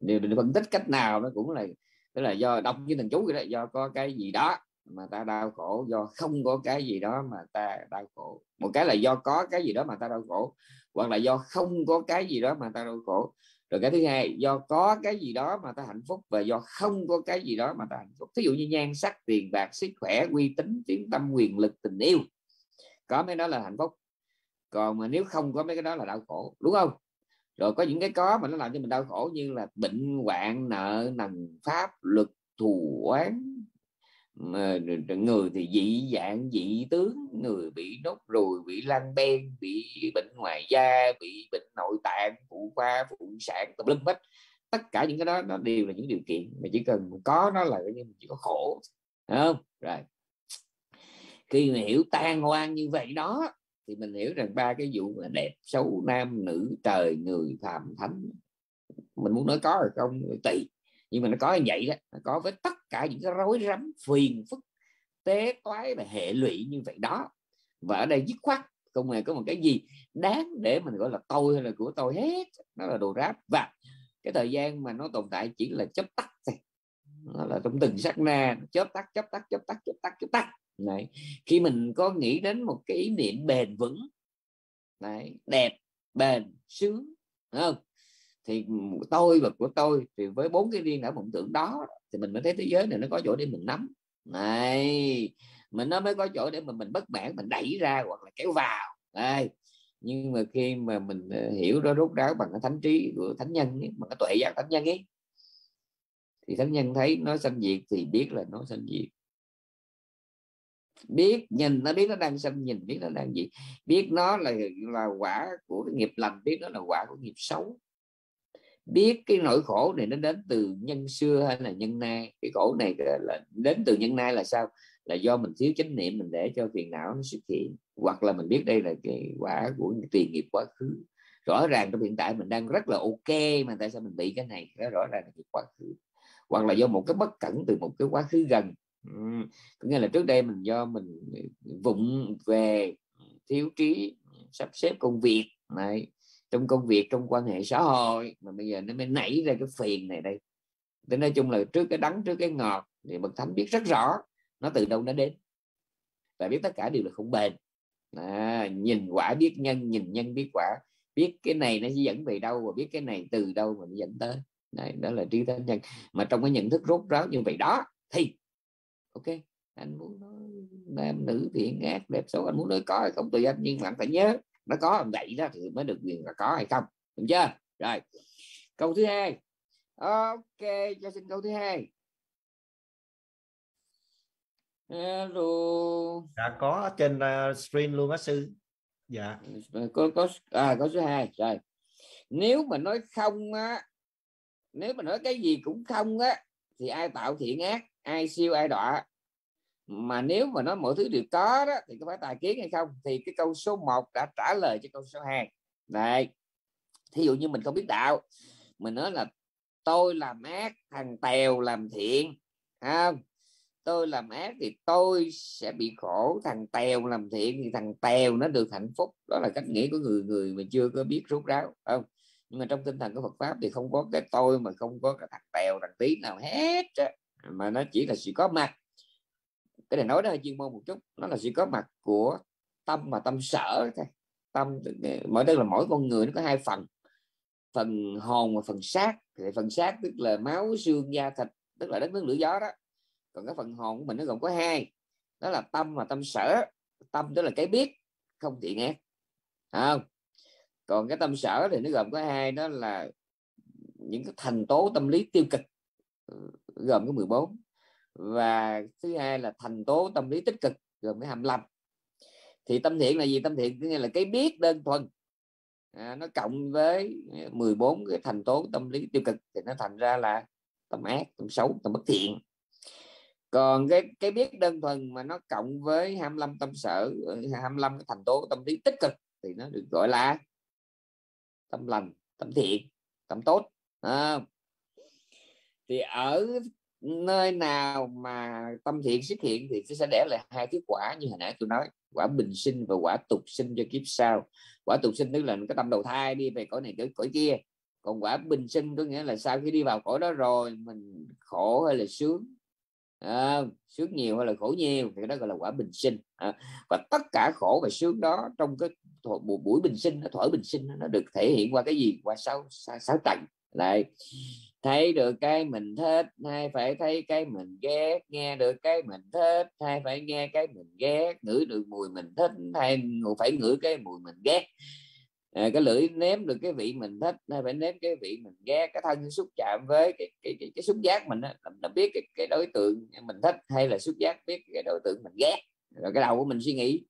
Điều mình phân tích cách nào nó cũng là, tức là do đọc với thằng chú vậy đó, do có cái gì đó mà ta đau khổ, do không có cái gì đó mà ta đau khổ. Một cái là do có cái gì đó mà ta đau khổ, hoặc là do không có cái gì đó mà ta đau khổ. Rồi cái thứ hai, do có cái gì đó mà ta hạnh phúc và do không có cái gì đó mà ta hạnh phúc. Ví dụ như nhan sắc, tiền bạc, sức khỏe, uy tín, tiếng tâm, quyền lực, tình yêu có mấy đó là hạnh phúc. Còn mà nếu không có mấy cái đó là đau khổ, đúng không? Rồi có những cái có mà nó làm cho mình đau khổ như là bệnh hoạn nợ, nần pháp, luật thù oán người thì dị dạng, dị tướng, người bị nốt ruồi, bị lan ben, bị bệnh ngoài da, bị bệnh nội tạng, phụ khoa, phụ sản, tùm lum hết. Tất cả những cái đó nó đều là những điều kiện, mà chỉ cần có nó là mình chỉ có khổ đúng không? Rồi khi mà hiểu tan hoang như vậy đó, thì mình hiểu rằng ba cái vụ mà đẹp, xấu, nam, nữ, trời, người, phàm, thánh. Mình muốn nói có rồi không? Tùy. Nhưng mà nó có như vậy đó, nó có với tất cả những cái rối rắm, phiền phức, tế toái và hệ lụy như vậy đó. Và ở đây dứt khoát, không hề có một cái gì đáng để mình gọi là tôi hay là của tôi hết. Nó là đồ ráp. Và cái thời gian mà nó tồn tại chỉ là chớp tắt thôi. Nó là trong từng sát na, chớp tắt chớp tắt chớp tắt chớp tắt chớp tắt này khi mình có nghĩ đến một cái ý niệm bền vững này, đẹp bền sướng không? Thì tôi và của tôi thì với bốn cái riêng ở mộng tưởng đó thì mình mới thấy thế giới này nó có chỗ để mình nắm. Này mình nó mới có chỗ để mà mình bất mãn mình đẩy ra hoặc là kéo vào. Đây nhưng mà khi mà mình ờ, hiểu đó rốt ráo bằng cái thánh trí của thánh nhân ấy, bằng cái tuệ giác thánh nhân ấy thì thánh nhân thấy nó sanh diệt thì biết là nó sanh diệt biết, nhìn nó, biết nó đang sanh nhìn biết nó đang gì. Biết nó là là quả của cái nghiệp lành, biết nó là quả của nghiệp xấu. Biết cái nỗi khổ này nó đến từ nhân xưa hay là nhân nay. Cái khổ này là đến từ nhân nay là sao? Là do mình thiếu chánh niệm, mình để cho phiền não nó xuất hiện. Hoặc là mình biết đây là cái quả của tiền nghiệp quá khứ. Rõ ràng trong hiện tại mình đang rất là ok mà tại sao mình bị cái này? Đó rõ ràng là quá khứ. Hoặc là do một cái bất cẩn từ một cái quá khứ gần ừ. có nghĩa là trước đây mình do mình ừ, vụng về ừ, thiếu trí ừ, sắp xếp công việc này trong công việc trong quan hệ xã hội mà bây giờ nó mới nảy ra cái phiền này đây. Thế nói chung là trước cái đắng trước cái ngọt thì bậc thánh biết rất rõ nó từ đâu nó đến và biết tất cả đều là không bền. À, nhìn quả biết nhân nhìn nhân biết quả biết cái này nó dẫn về đâu và biết cái này từ đâu mà nó dẫn tới. Này đó là trí thánh nhân. Mà trong cái nhận thức rốt ráo như vậy đó thì ok anh muốn nói nam nữ thiện ác đẹp xấu anh muốn nói có hay không tùy anh nhưng mà anh phải nhớ nó có vậy đó thì mới được quyền là có hay không đúng chưa? Rồi câu thứ hai. Ok cho xin câu thứ hai. Hello. Dạ có trên uh, screen luôn á sư. Dạ. Có có à có số 2 rồi. Nếu mà nói không á nếu mà nói cái gì cũng không á thì ai tạo thiện ác ai siêu, ai đọa. Mà nếu mà nói mọi thứ đều có đó, thì có phải tài kiến hay không? Thì cái câu số 1 đã trả lời cho câu số 2 này, thí dụ như mình không biết đạo, mình nói là tôi làm ác thằng tèo làm thiện không? Tôi làm ác thì tôi sẽ bị khổ, thằng tèo làm thiện thì thằng tèo nó được hạnh phúc. Đó là cách nghĩ của người người mà chưa có biết rút ráo không? Nhưng mà trong tinh thần của Phật pháp thì không có cái tôi mà không có cái thằng tèo, thằng tí nào hết mà nó chỉ là sự có mặt. Cái này nói đó là chuyên môn một chút. Nó là sự có mặt của tâm mà tâm sở thôi. Tâm, mỗi tức là mỗi con người nó có hai phần. Phần hồn và phần xác. Thì phần xác tức là máu, xương, da, thịt, tức là đất, nước, lửa, gió đó. Còn cái phần hồn của mình nó gồm có hai. Đó là tâm và tâm sở. Tâm tức là cái biết, không thiện ác không? Còn cái tâm sở thì nó gồm có hai. Đó là những cái thành tố tâm lý tiêu cực. Ừ gồm có 14 và thứ hai là thành tố tâm lý tích cực gồm cái 25 thì tâm thiện là gì? Tâm thiện nghĩa là cái biết đơn thuần. À, nó cộng với 14 cái thành tố tâm lý tiêu cực thì nó thành ra là tâm ác tâm xấu tâm bất thiện. Còn cái cái biết đơn thuần mà nó cộng với 25 tâm sở 25 cái thành tố tâm lý tích cực thì nó được gọi là tâm lành tâm thiện tâm tốt. À, thì ở nơi nào mà tâm thiện xuất hiện thì sẽ để lại hai cái quả như hồi nãy tôi nói. Quả bình sinh và quả tục sinh cho kiếp sau. Quả tục sinh tức là cái tâm đầu thai đi về cõi này tới cõi kia. Còn quả bình sinh có nghĩa là sau khi đi vào cõi đó rồi mình khổ hay là sướng? À, sướng nhiều hay là khổ nhiều? Thì đó gọi là quả bình sinh. À, và tất cả khổ và sướng đó trong cái buổi bình sinh nó thổi bình sinh nó được thể hiện qua cái gì? Qua sáu sáu tầng. Lại thấy được cái mình thích hay phải thấy cái mình ghét. Nghe được cái mình thích hay phải nghe cái mình ghét. Ngửi được mùi mình thích hay phải ngửi cái mùi mình ghét. À, cái lưỡi nếm được cái vị mình thích hay phải nếm cái vị mình ghét. Cái thân xúc chạm với cái cái, cái, cái xúc giác mình đó, nó biết cái, cái đối tượng mình thích hay là xúc giác biết cái đối tượng mình ghét. Rồi cái đầu của mình suy nghĩ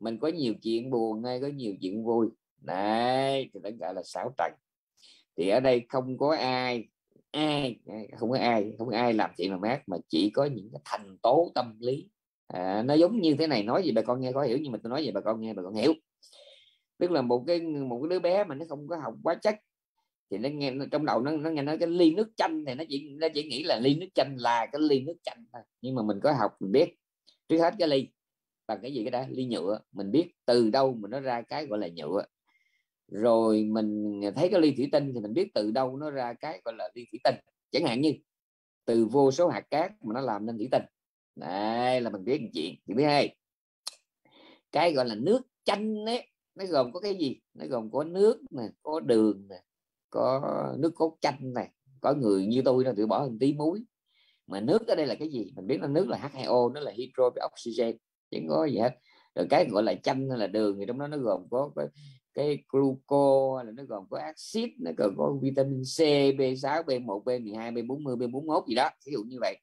mình có nhiều chuyện buồn hay có nhiều chuyện vui. Đấy thì tất cả là sáu trần. Thì ở đây không có ai ai không có ai không có ai làm chuyện làm mát mà chỉ có những cái thành tố tâm lý. À, nó giống như thế này nói gì bà con nghe có hiểu nhưng mà tôi nói gì bà con nghe bà con hiểu. Tức là một cái một cái đứa bé mà nó không có học quá chắc thì nó nghe trong đầu nó nó nghe nói cái ly nước chanh thì nó chỉ nó chỉ nghĩ là ly nước chanh là cái ly nước chanh thôi. Nhưng mà mình có học mình biết. Trước hết cái ly bằng cái gì cái đó? Ly nhựa. Mình biết từ đâu mà nó ra cái gọi là nhựa rồi mình thấy cái ly thủy tinh thì mình biết từ đâu nó ra cái gọi là ly thủy tinh. Chẳng hạn như, từ vô số hạt cát mà nó làm nên thủy tinh. Đây là mình biết một chuyện. Chuyện thứ hai, cái gọi là nước chanh ấy, nó gồm có cái gì? Nó gồm có nước nè, có đường nè, có nước cốt chanh này có người như tôi nó tự bỏ một tí muối. Mà nước ở đây là cái gì? Mình biết là nước là H2O nó là hydro với oxygen chẳng có gì hết. Rồi cái gọi là chanh hay là đường thì trong đó nó gồm có có cái gluco hay là nó gồm có axit nó còn có vitamin C B6 B1 B12 B40 B41 gì đó ví dụ như vậy.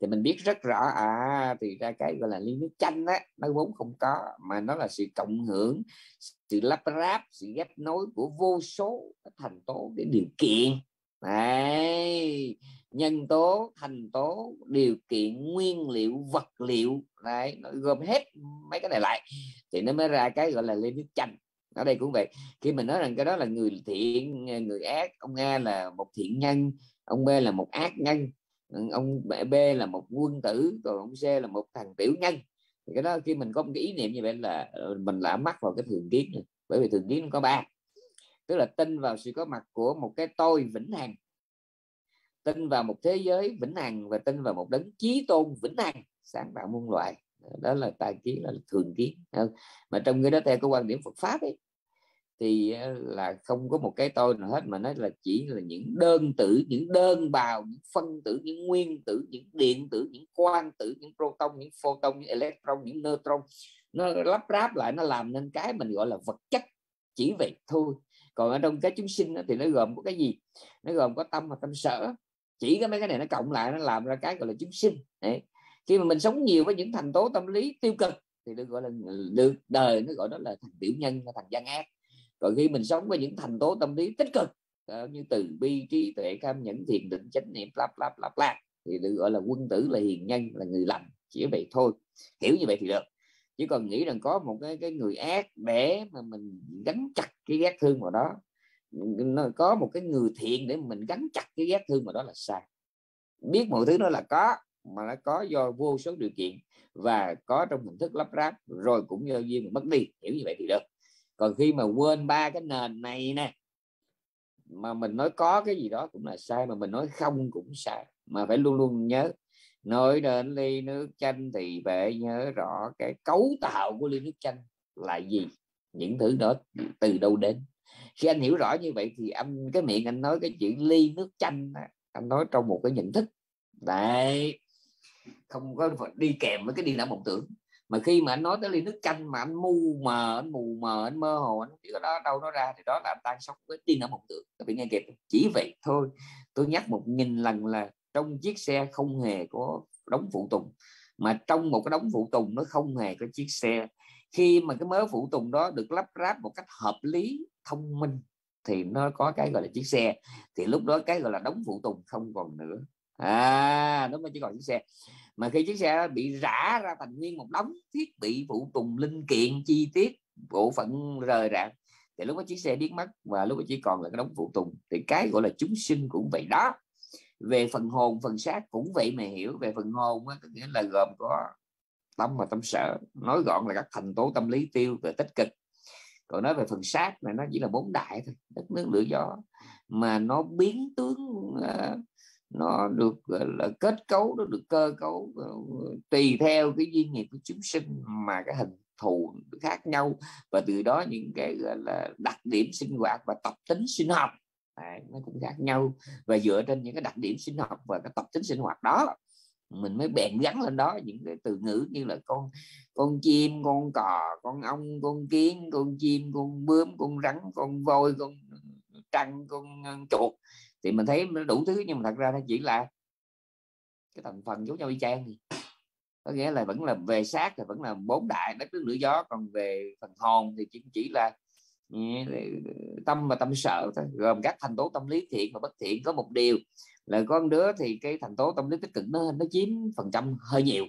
Thì mình biết rất rõ à thì ra cái gọi là ly nước chanh á nó vốn không có mà nó là sự cộng hưởng sự lắp ráp sự ghép nối của vô số thành tố để điều kiện. Đấy, nhân tố thành tố điều kiện nguyên liệu vật liệu đấy nó gồm hết mấy cái này lại. Thì nó mới ra cái gọi là ly nước chanh ở đây cũng vậy. Khi mình nói rằng cái đó là người thiện ờ, người ác, ông a là một thiện nhân, ông b là một ác nhân ờ, ông B là một quân tử còn ông C là một thằng tiểu nhân. Thì cái đó khi mình có một cái ý niệm như vậy là ờ, mình đã mắc vào cái thường kiến này. bởi vì thường kiến nó có ba. Tức là tin vào sự có mặt của một cái tôi vĩnh hằng, tin vào một thế giới vĩnh hằng và tin vào một đấng chí tôn vĩnh hằng sáng tạo muôn loài đó là tài kiến là thường kiến mà trong cái đó theo cái quan điểm Phật pháp ấy, thì ờ, là không có một cái tôi nào hết, mà nó là chỉ là những đơn tử, những đơn bào, những phân tử, những nguyên tử, những điện tử, những quang tử, những proton, những photon, những electron, những neutron. Nó lắp ráp lại, nó làm nên cái mình gọi là vật chất, chỉ vậy thôi. Còn ở trong cái chúng sinh thì nó gồm có cái gì? Nó gồm có tâm và tâm sở. Chỉ cái mấy cái này nó cộng lại, nó làm ra cái gọi là chúng sinh. Đấy khi mà mình sống nhiều với những thành tố tâm lý tiêu cực thì được gọi là, được đời nó gọi đó là thành tiểu nhân thành gian ác. Còn khi mình sống với những thành tố tâm lý tích cực ờ, như từ bi, trí tuệ cam nhẫn, thiền định, chánh niệm, lắp lắp lắp lắp thì được gọi là quân tử, là hiền nhân, là người lành. Chỉ vậy thôi. Hiểu như vậy thì được. Chứ còn nghĩ rằng có một cái cái người ác để mà mình gắn chặt cái ghét thương vào đó. Nó có một cái người thiện để mình gắn chặt cái ghét thương vào đó là sai. Biết mọi thứ nó là có mà nó có do vô số điều kiện và có trong hình thức lắp ráp rồi cũng do duyên mất đi, hiểu như vậy thì được. Còn khi mà quên ba cái nền này nè, mà mình nói có cái gì đó cũng là sai, mà mình nói không cũng sai, mà phải luôn luôn nhớ. Nói đến ly nước chanh thì phải nhớ rõ cái cấu tạo của ly nước chanh là gì, những thứ đó từ đâu đến. Khi anh hiểu rõ như vậy thì anh, cái miệng anh nói cái chữ ly nước chanh anh nói trong một cái nhận thức. Đấy không có đi kèm với cái đi não mộng tưởng. Mà khi mà anh nói tới ly nước chanh mà anh mù mờ, anh mù mờ, anh mơ hồ, anh cái đó đâu nó ra, thì đó là anh đang sống với tin ở một tưởng. Các bạn nghe kịp, chỉ vậy thôi. Tôi nhắc một nghìn lần là trong chiếc xe không hề có đóng phụ tùng, mà trong một cái đống phụ tùng nó không hề có chiếc xe. Khi mà cái mớ phụ tùng đó được lắp ráp một cách hợp lý, thông minh, thì nó có cái gọi là chiếc xe. Thì lúc đó cái gọi là đóng phụ tùng không còn nữa à nó mới chỉ còn chiếc xe. Mà khi chiếc xe bị rã ra thành nguyên một đống thiết bị phụ tùng linh kiện chi tiết bộ phận rời rạc thì lúc đó chiếc xe biến mất và lúc đó chỉ còn là cái đống phụ tùng. Thì cái gọi là chúng sinh cũng vậy đó. Về phần hồn phần xác cũng vậy mà hiểu. Về phần hồn á, có nghĩa là gồm có tâm và tâm sở. Nói gọn là các thành tố tâm lý tiêu về tích cực. Còn nói về phần xác này nó chỉ là bốn đại thôi đất nước lửa gió. Mà nó biến tướng uh, nó được là kết cấu nó được cơ cấu ờ, tùy theo cái duyên nghiệp của chúng sinh mà cái hình thù khác nhau. Và từ đó những cái gọi là đặc điểm sinh hoạt và tập tính sinh học à, nó cũng khác nhau. Và dựa trên những cái đặc điểm sinh học và cái tập tính sinh hoạt đó mình mới bèn gắn lên đó những cái từ ngữ như là con con chim con cò con ong con kiến con chim con bướm con rắn con voi con trăng con ờ, chuột. Thì mình thấy nó đủ thứ, nhưng mà thật ra nó chỉ là cái thành phần giống nhau y chang thì có nghĩa là vẫn là về xác thì vẫn là bốn đại đất nước lửa gió, còn về phần hồn thì chỉ chỉ là ừ, tâm và tâm sợ thôi. Gồm các thành tố tâm lý thiện và bất thiện có một điều là con đứa thì cái thành tố tâm lý tích cực nó nó chiếm phần trăm hơi nhiều.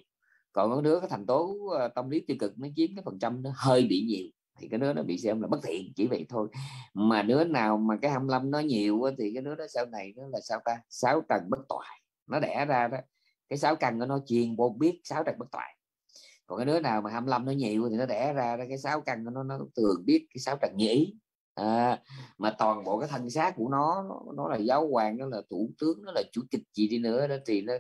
Còn con đứa cái thành tố ờ, tâm lý tiêu cực nó chiếm cái phần trăm nó hơi bị nhiều thì cái đứa nó bị xem là bất thiện chỉ vậy thôi. Mà đứa nào mà cái 25 nó nhiều thì cái đứa đó sau này nó là sao ta? Sáu trần bất toại. Nó đẻ ra đó. Cái sáu căn của nó chuyên vô biết sáu trần bất toại. Còn cái đứa nào mà 25 nó nhiều thì nó đẻ ra cái sáu căn của nó nó thường biết cái sáu trần nhĩ. À, mà toàn bộ cái thân xác của nó nó, nó là giáo hoàng nó là thủ tướng nó là chủ tịch gì đi nữa đó thì nó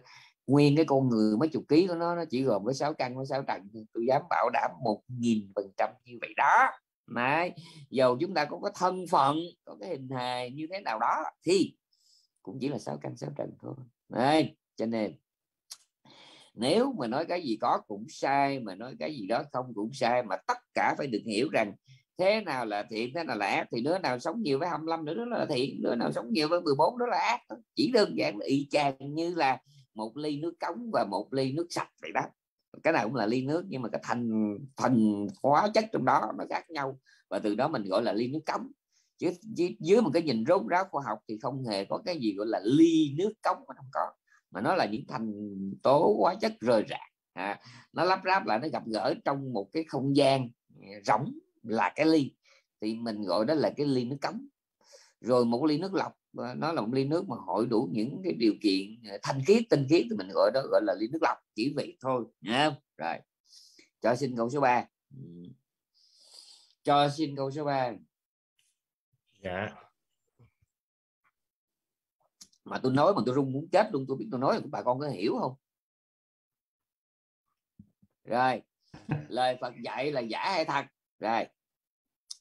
nguyên cái con người mấy chục ký của nó nó chỉ gồm với sáu căn với sáu trần tôi dám bảo đảm một nghìn phần trăm như vậy đó. Này, dầu chúng ta có cái thân phận có cái hình hài như thế nào đó thì cũng chỉ là sáu căn sáu trần thôi. Này, cho nên nếu mà nói cái gì có cũng sai mà nói cái gì đó không cũng sai mà tất cả phải được hiểu rằng thế nào là thiện thế nào là ác thì đứa nào sống nhiều với 25 nữa đó là thiện đứa nào sống nhiều với 14 đó là ác. Chỉ đơn giản là y chang như là một ly nước cống và một ly nước sạch vậy đó. Cái nào cũng là ly nước nhưng mà cái thành thành hóa chất trong đó nó khác nhau. Và từ đó mình gọi là ly nước cống. Chứ, dưới một cái nhìn rốt ráo khoa học thì không hề có cái gì gọi là ly nước cống không có. Mà nó là những thành tố hóa chất rời rạc. À, nó lắp ráp lại nó gặp gỡ trong một cái không gian rỗng là cái ly. Thì mình gọi đó là cái ly nước cống. Rồi một ly nước lọc nó là một ly nước mà hội đủ những cái điều kiện ờ, thanh khiết tinh khiết thì mình gọi đó gọi là ly nước lọc chỉ vậy thôi nha rồi cho xin câu số 3 cho xin câu số 3 dạ. Mà tôi nói mà tôi rung muốn chết luôn tôi biết tôi nói là bà con có hiểu không? Rồi lời Phật dạy là giả hay thật? Rồi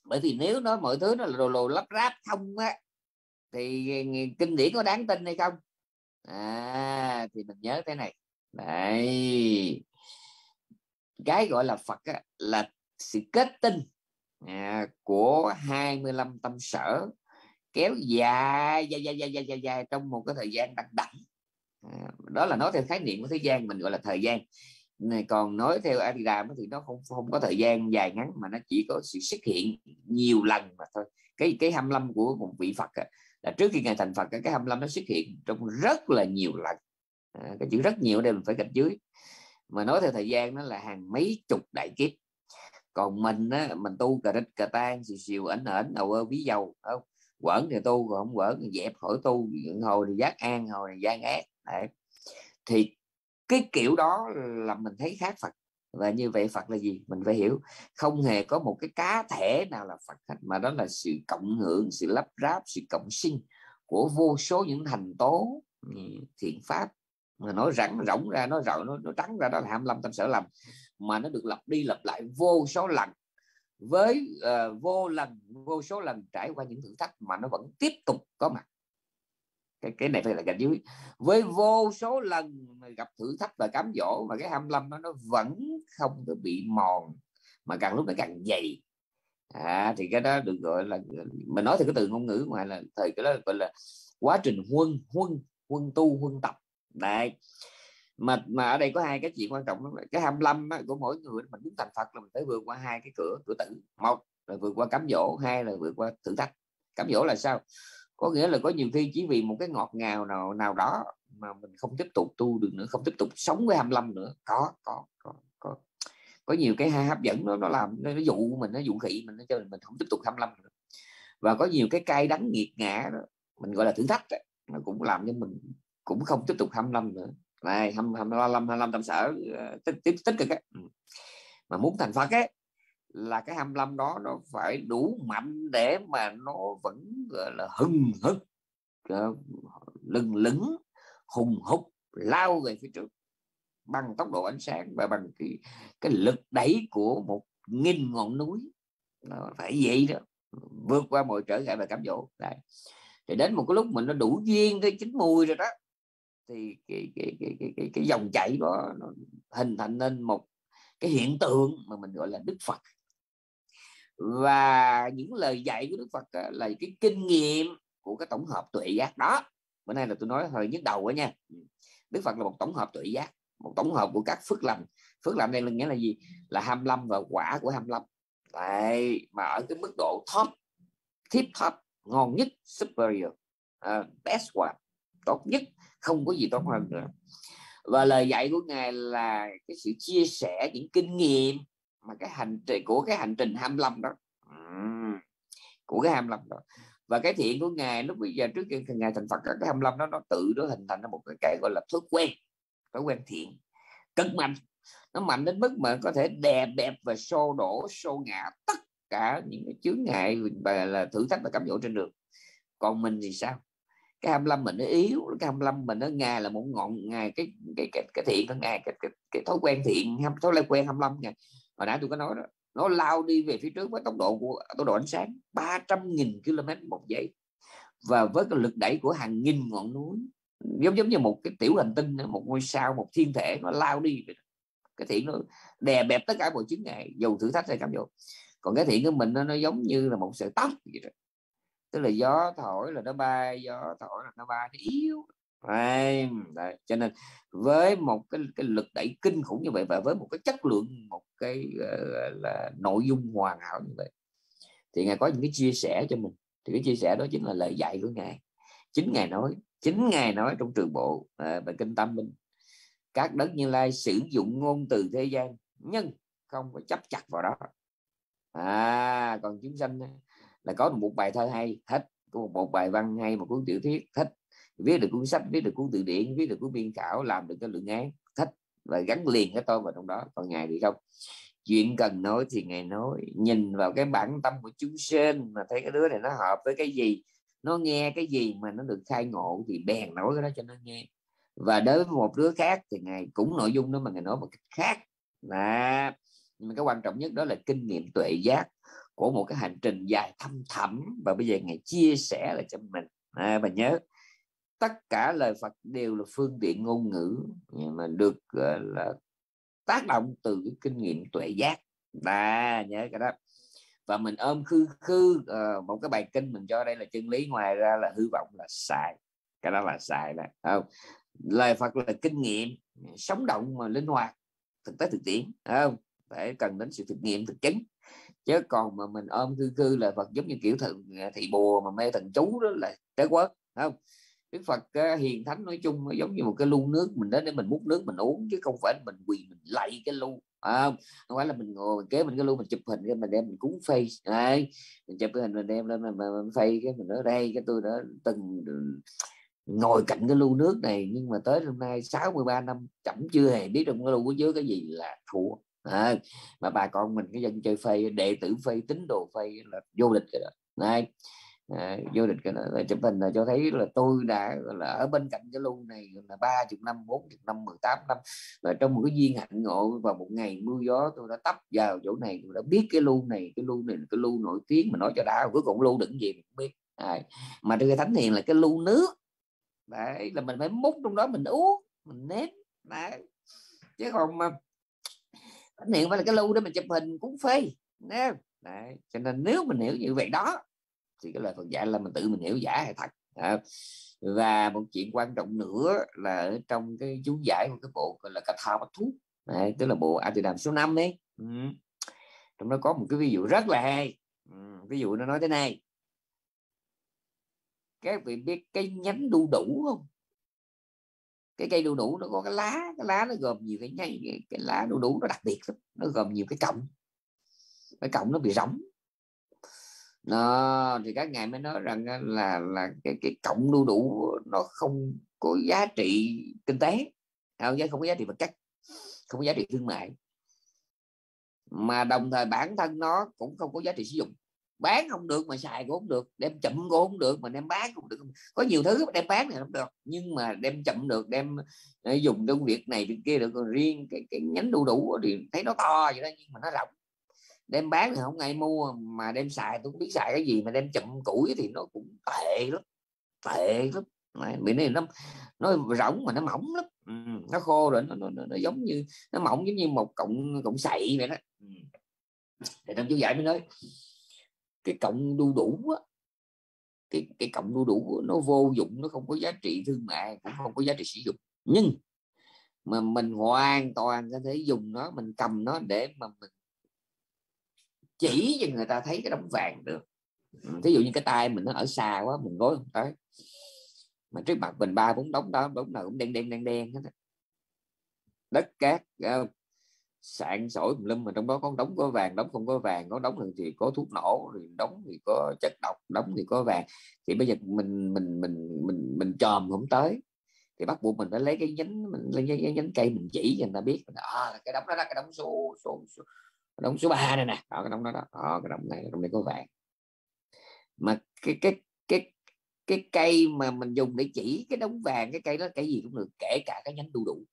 bởi vì nếu nói mọi thứ nó là đồ lồ lắp ráp không á thì kinh điển có đáng tin hay không? À thì mình nhớ thế này. Đấy. Cái gọi là Phật á, là sự kết tinh à, của 25 tâm sở kéo dài dài dài dài dài, dài, dài trong một cái thời gian đặc đẳng à, đó là nói theo khái niệm của thế gian mình gọi là thời gian này còn nói theo Adidam thì nó không không có thời gian dài ngắn mà nó chỉ có sự xuất hiện nhiều lần mà thôi. Cái cái 25 của một vị Phật à, là trước khi ngài thành Phật cái 25 nó xuất hiện trong rất là nhiều lần. À, cái chữ rất nhiều đây mình phải gạch dưới. Mà nói theo thời gian nó là hàng mấy chục đại kiếp. Còn mình á, mình tu cà rích cà tan xìu xìu ảnh ảnh đầu ơ ví dầu không? Quẩn thì tu còn không quẩn thì dẹp khỏi tu. Hồi thì giác an hồi thì gian ác. Đấy. thì cái kiểu đó là mình thấy khác Phật. Và như vậy Phật là gì? Mình phải hiểu. Không hề có một cái cá thể nào là Phật hết mà đó là sự cộng hưởng sự lắp ráp sự cộng sinh của vô số những thành tố ừ, thiện pháp. Mà nói rắn rỗng ra nó rộng nó, nó trắng ra đó là 25 tâm sở lầm. Mà nó được lặp đi lặp lại vô số lần với uh, vô lần vô số lần trải qua những thử thách mà nó vẫn tiếp tục có mặt cái cái này phải là gạch dưới. Với vô số lần gặp thử thách và cám dỗ mà cái 25 nó nó vẫn không có bị mòn mà càng lúc nó càng dày. À, thì cái đó được gọi là mình nói thì cái từ ngôn ngữ ngoài là thời cái đó gọi là quá trình huân huân huân tu huân tập. Đây mà mà ở đây có hai cái chuyện quan trọng cái 25 á, của mỗi người mình muốn thành Phật là mình phải vượt qua hai cái cửa cửa tử. Một là vượt qua cám dỗ hai là vượt qua thử thách. Cám dỗ là sao có nghĩa là có nhiều khi chỉ vì một cái ngọt ngào nào nào đó mà mình không tiếp tục tu được nữa không tiếp tục sống với 25 nữa. Có có có có. Có nhiều cái hấp dẫn nó nó làm nó, nó dụ mình nó dụ khỉ mình nó cho mình không tiếp tục 25 nữa. Và có nhiều cái cay đắng nghiệt ngã đó mình gọi là thử thách đó, nó cũng làm cho mình cũng không tiếp tục 25 nữa. Này 25 25 tâm sở tích tích cực ấy. Mà muốn thành Phật ấy là cái 25 đó nó phải đủ mạnh để mà nó vẫn gọi là hừng hực ờ, lừng lững hùng hục lao về phía trước bằng tốc độ ánh sáng và bằng cái cái lực đẩy của một nghìn ngọn núi. Nó phải vậy đó vượt qua mọi trở ngại và cám dỗ. Đấy. thì đến một cái lúc mình nó đủ duyên tới chín mùi rồi đó thì cái cái cái cái cái, cái dòng chảy đó nó hình thành nên một cái hiện tượng mà mình gọi là đức phật và những lời dạy của đức phật là cái kinh nghiệm của cái tổng hợp tuệ giác đó. Bữa nay là tôi nói hơi nhức đầu quá nha. Đức phật là một tổng hợp tuệ giác một tổng hợp của các phước lành. Phước lành đây là nghĩa là gì? Là 25 và quả của 25 Đấy, mà ở cái mức độ top tip top ngon nhất superior uh, best one tốt nhất không có gì tốt hơn nữa. Và lời dạy của ngài là cái sự chia sẻ những kinh nghiệm mà cái hành trình của cái hành trình 25 đó. Của cái 25 đó. Và cái thiện của ngài lúc bây giờ trước khi ngài thành Phật cái 25 đó nó tự nó hình thành ra một cái, cái gọi là thói quen thói quen thiện cực mạnh. Nó mạnh đến mức mà có thể đè bẹp và xô đổ xô ngã tất cả những cái chướng ngại và là thử thách và cám dỗ trên đường. Còn mình thì sao? Cái 25 mình nó yếu cái 25 mình nó ngài là một ngọn ngài cái cái cái, cái thiện của ngài cái, cái, cái thói quen thiện thói quen 25 ngài hồi nãy tôi có nói đó nó lao đi về phía trước với tốc độ của tốc độ ánh sáng 300.000 km một giây. Và với cái lực đẩy của hàng nghìn ngọn núi giống giống như một cái tiểu hành tinh một ngôi sao một thiên thể nó lao đi cái thiện nó đè bẹp tất cả mọi chứng ngại dù thử thách hay cảm dỗ. Còn cái thiện của mình nó, nó giống như là một sợi tóc vậy đó. tức là gió thổi là nó bay gió thổi là nó bay nó yếu. Đấy, đấy. cho nên với một cái, cái lực đẩy kinh khủng như vậy và với một cái chất lượng một cái uh, là nội dung hoàn hảo như vậy thì ngài có những cái chia sẻ cho mình. Thì cái chia sẻ đó chính là lời dạy của ngài. Chính ngài nói chính ngài nói trong trường bộ uh, bài kinh tâm minh. Các đấng như lai sử dụng ngôn từ thế gian nhưng không có chấp chặt vào đó. À còn chúng sanh là có một bài thơ hay thích có một bài văn hay một cuốn tiểu thuyết thích viết được cuốn sách viết được cuốn từ điển viết được cuốn biên khảo làm được cái luận án thích và gắn liền cái tôi vào trong đó. Còn ngài thì không. Chuyện cần nói thì ngài nói. Nhìn vào cái bản tâm của chúng sinh mà thấy cái đứa này nó hợp với cái gì nó nghe cái gì mà nó được khai ngộ thì bèn nói cái đó cho nó nghe. Và đối với một đứa khác thì ngài cũng nội dung đó mà ngài nói một cách khác. Là nhưng mà cái quan trọng nhất đó là kinh nghiệm tuệ giác của một cái hành trình dài thâm thẳm. Và bây giờ ngài chia sẻ lại cho mình. À, và nhớ tất cả lời Phật đều là phương tiện ngôn ngữ mà được gọi là tác động từ cái kinh nghiệm tuệ giác. Và nhớ cái đó. Và mình ôm khư khư uh, một cái bài kinh mình cho đây là chân lý ngoài ra là hư vọng là xài. Cái đó là xài đó không? Lời Phật là kinh nghiệm sống động mà linh hoạt thực tế thực tiễn không? Phải cần đến sự thực nghiệm thực chứng. Chứ còn mà mình ôm khư khư là Phật giống như kiểu ờ, thần thị bùa mà mê thần chú đó là trái quất không? Đức Phật ờ, hiền thánh nói chung nó giống như một cái lu nước mình đến để mình múc nước mình uống chứ không phải mình quỳ mình lạy cái lu à, không? Phải là mình ngồi mình kế mình cái lu mình chụp hình cái mình đem mình cúng face Đấy, mình chụp cái hình mình đem lên mình, mình, mình phây cái mình ở đây cái tôi đã từng ừ, ngồi cạnh cái lu nước này. Nhưng mà tới hôm nay 63 năm chẳng chưa hề biết trong cái lu của dưới cái gì là thua à, mà bà con mình cái dân chơi phây đệ tử phây tín đồ phây là vô địch rồi đó này à, vô địch cái là chụp hình là cho thấy là tôi đã là ở bên cạnh cái lu này là ba chục năm bốn chục năm 18 năm. Và trong một cái duyên hạnh ngộ vào một ngày mưa gió tôi đã tấp vào chỗ này tôi đã biết cái lu này cái lu này cái lu nổi tiếng mà nói cho đã cuối cùng lu đựng gì mình biết. À, mà cái thánh hiền là cái lu nước. Đấy là mình phải múc trong đó mình uống mình nếm. Đấy chứ còn mà thánh hiền phải là cái lu để mình chụp hình cũng phê đấy. đấy cho nên nếu mình hiểu như vậy đó thì cái lời Phật dạy là mình tự mình hiểu giả hay thật. Và một chuyện quan trọng nữa là ở trong cái chú giải của cái bộ gọi là cà thao bát thuốc này, tức là bộ A Từ Đàm số 5 ấy. Ừ. trong đó có một cái ví dụ rất là hay. Ừ. ví dụ nó nói thế này. Các vị biết cây nhánh đu đủ không? Cái cây đu đủ nó có cái lá cái lá nó gồm nhiều cái nhánh cái lá đu đủ nó đặc biệt lắm. Nó gồm nhiều cái cọng. Cái cọng nó bị rỗng nó thì các ngài mới nói rằng ờ, là là cái cái cộng đu đủ nó không có giá trị kinh tế. Không không có giá trị vật chất không có giá trị thương mại. Mà đồng thời bản thân nó cũng không có giá trị sử dụng. Bán không được mà xài cũng không được đem chậm cũng không được mà đem bán cũng được. Có nhiều thứ đem bán này không được nhưng mà đem chậm được đem ờ, dùng trong việc này việc kia được. Còn riêng cái, cái nhánh đu đủ thì thấy nó to vậy đó nhưng mà nó rộng đem bán thì không ai mua mà đem xài tôi không biết xài cái gì mà đem chậm củi thì nó cũng tệ lắm tệ lắm. Bị này nó nó rỗng mà nó mỏng lắm. Ừ, nó khô rồi nó, nó, nó, nó giống như nó mỏng giống như một cọng cọng sậy vậy đó. Ừ. thì trong chú giải mới nói cái cọng đu đủ á cái cái cọng đu đủ nó vô dụng nó không có giá trị thương mại cũng không có giá trị sử dụng. Nhưng mà mình hoàn toàn có thể dùng nó mình cầm nó để mà mình chỉ cho người ta thấy cái đống vàng được. Ừ, Ví dụ như cái tay mình nó ở xa quá mình gối không tới. Mà trước mặt mình ba bốn đống đó đống nào cũng đen đen đen đen hết đất cát ờ, sạn sỏi lâm mà trong đó có đống có vàng đống không có vàng có đống thì có thuốc nổ rồi đống thì có chất độc đống thì có vàng. Thì bây giờ mình mình mình mình mình chòm không tới. Thì bắt buộc mình phải lấy cái nhánh mình lấy cái nhánh cây mình chỉ cho người ta biết. À, cái đống đó là cái đống số số, số đống số 3 này nè. Đó, cái đống đó đó, đó cái đống này đống này có vàng mà cái cái cái cái cây mà mình dùng để chỉ cái đống vàng cái cây đó cái gì cũng được kể cả cái nhánh đu đủ.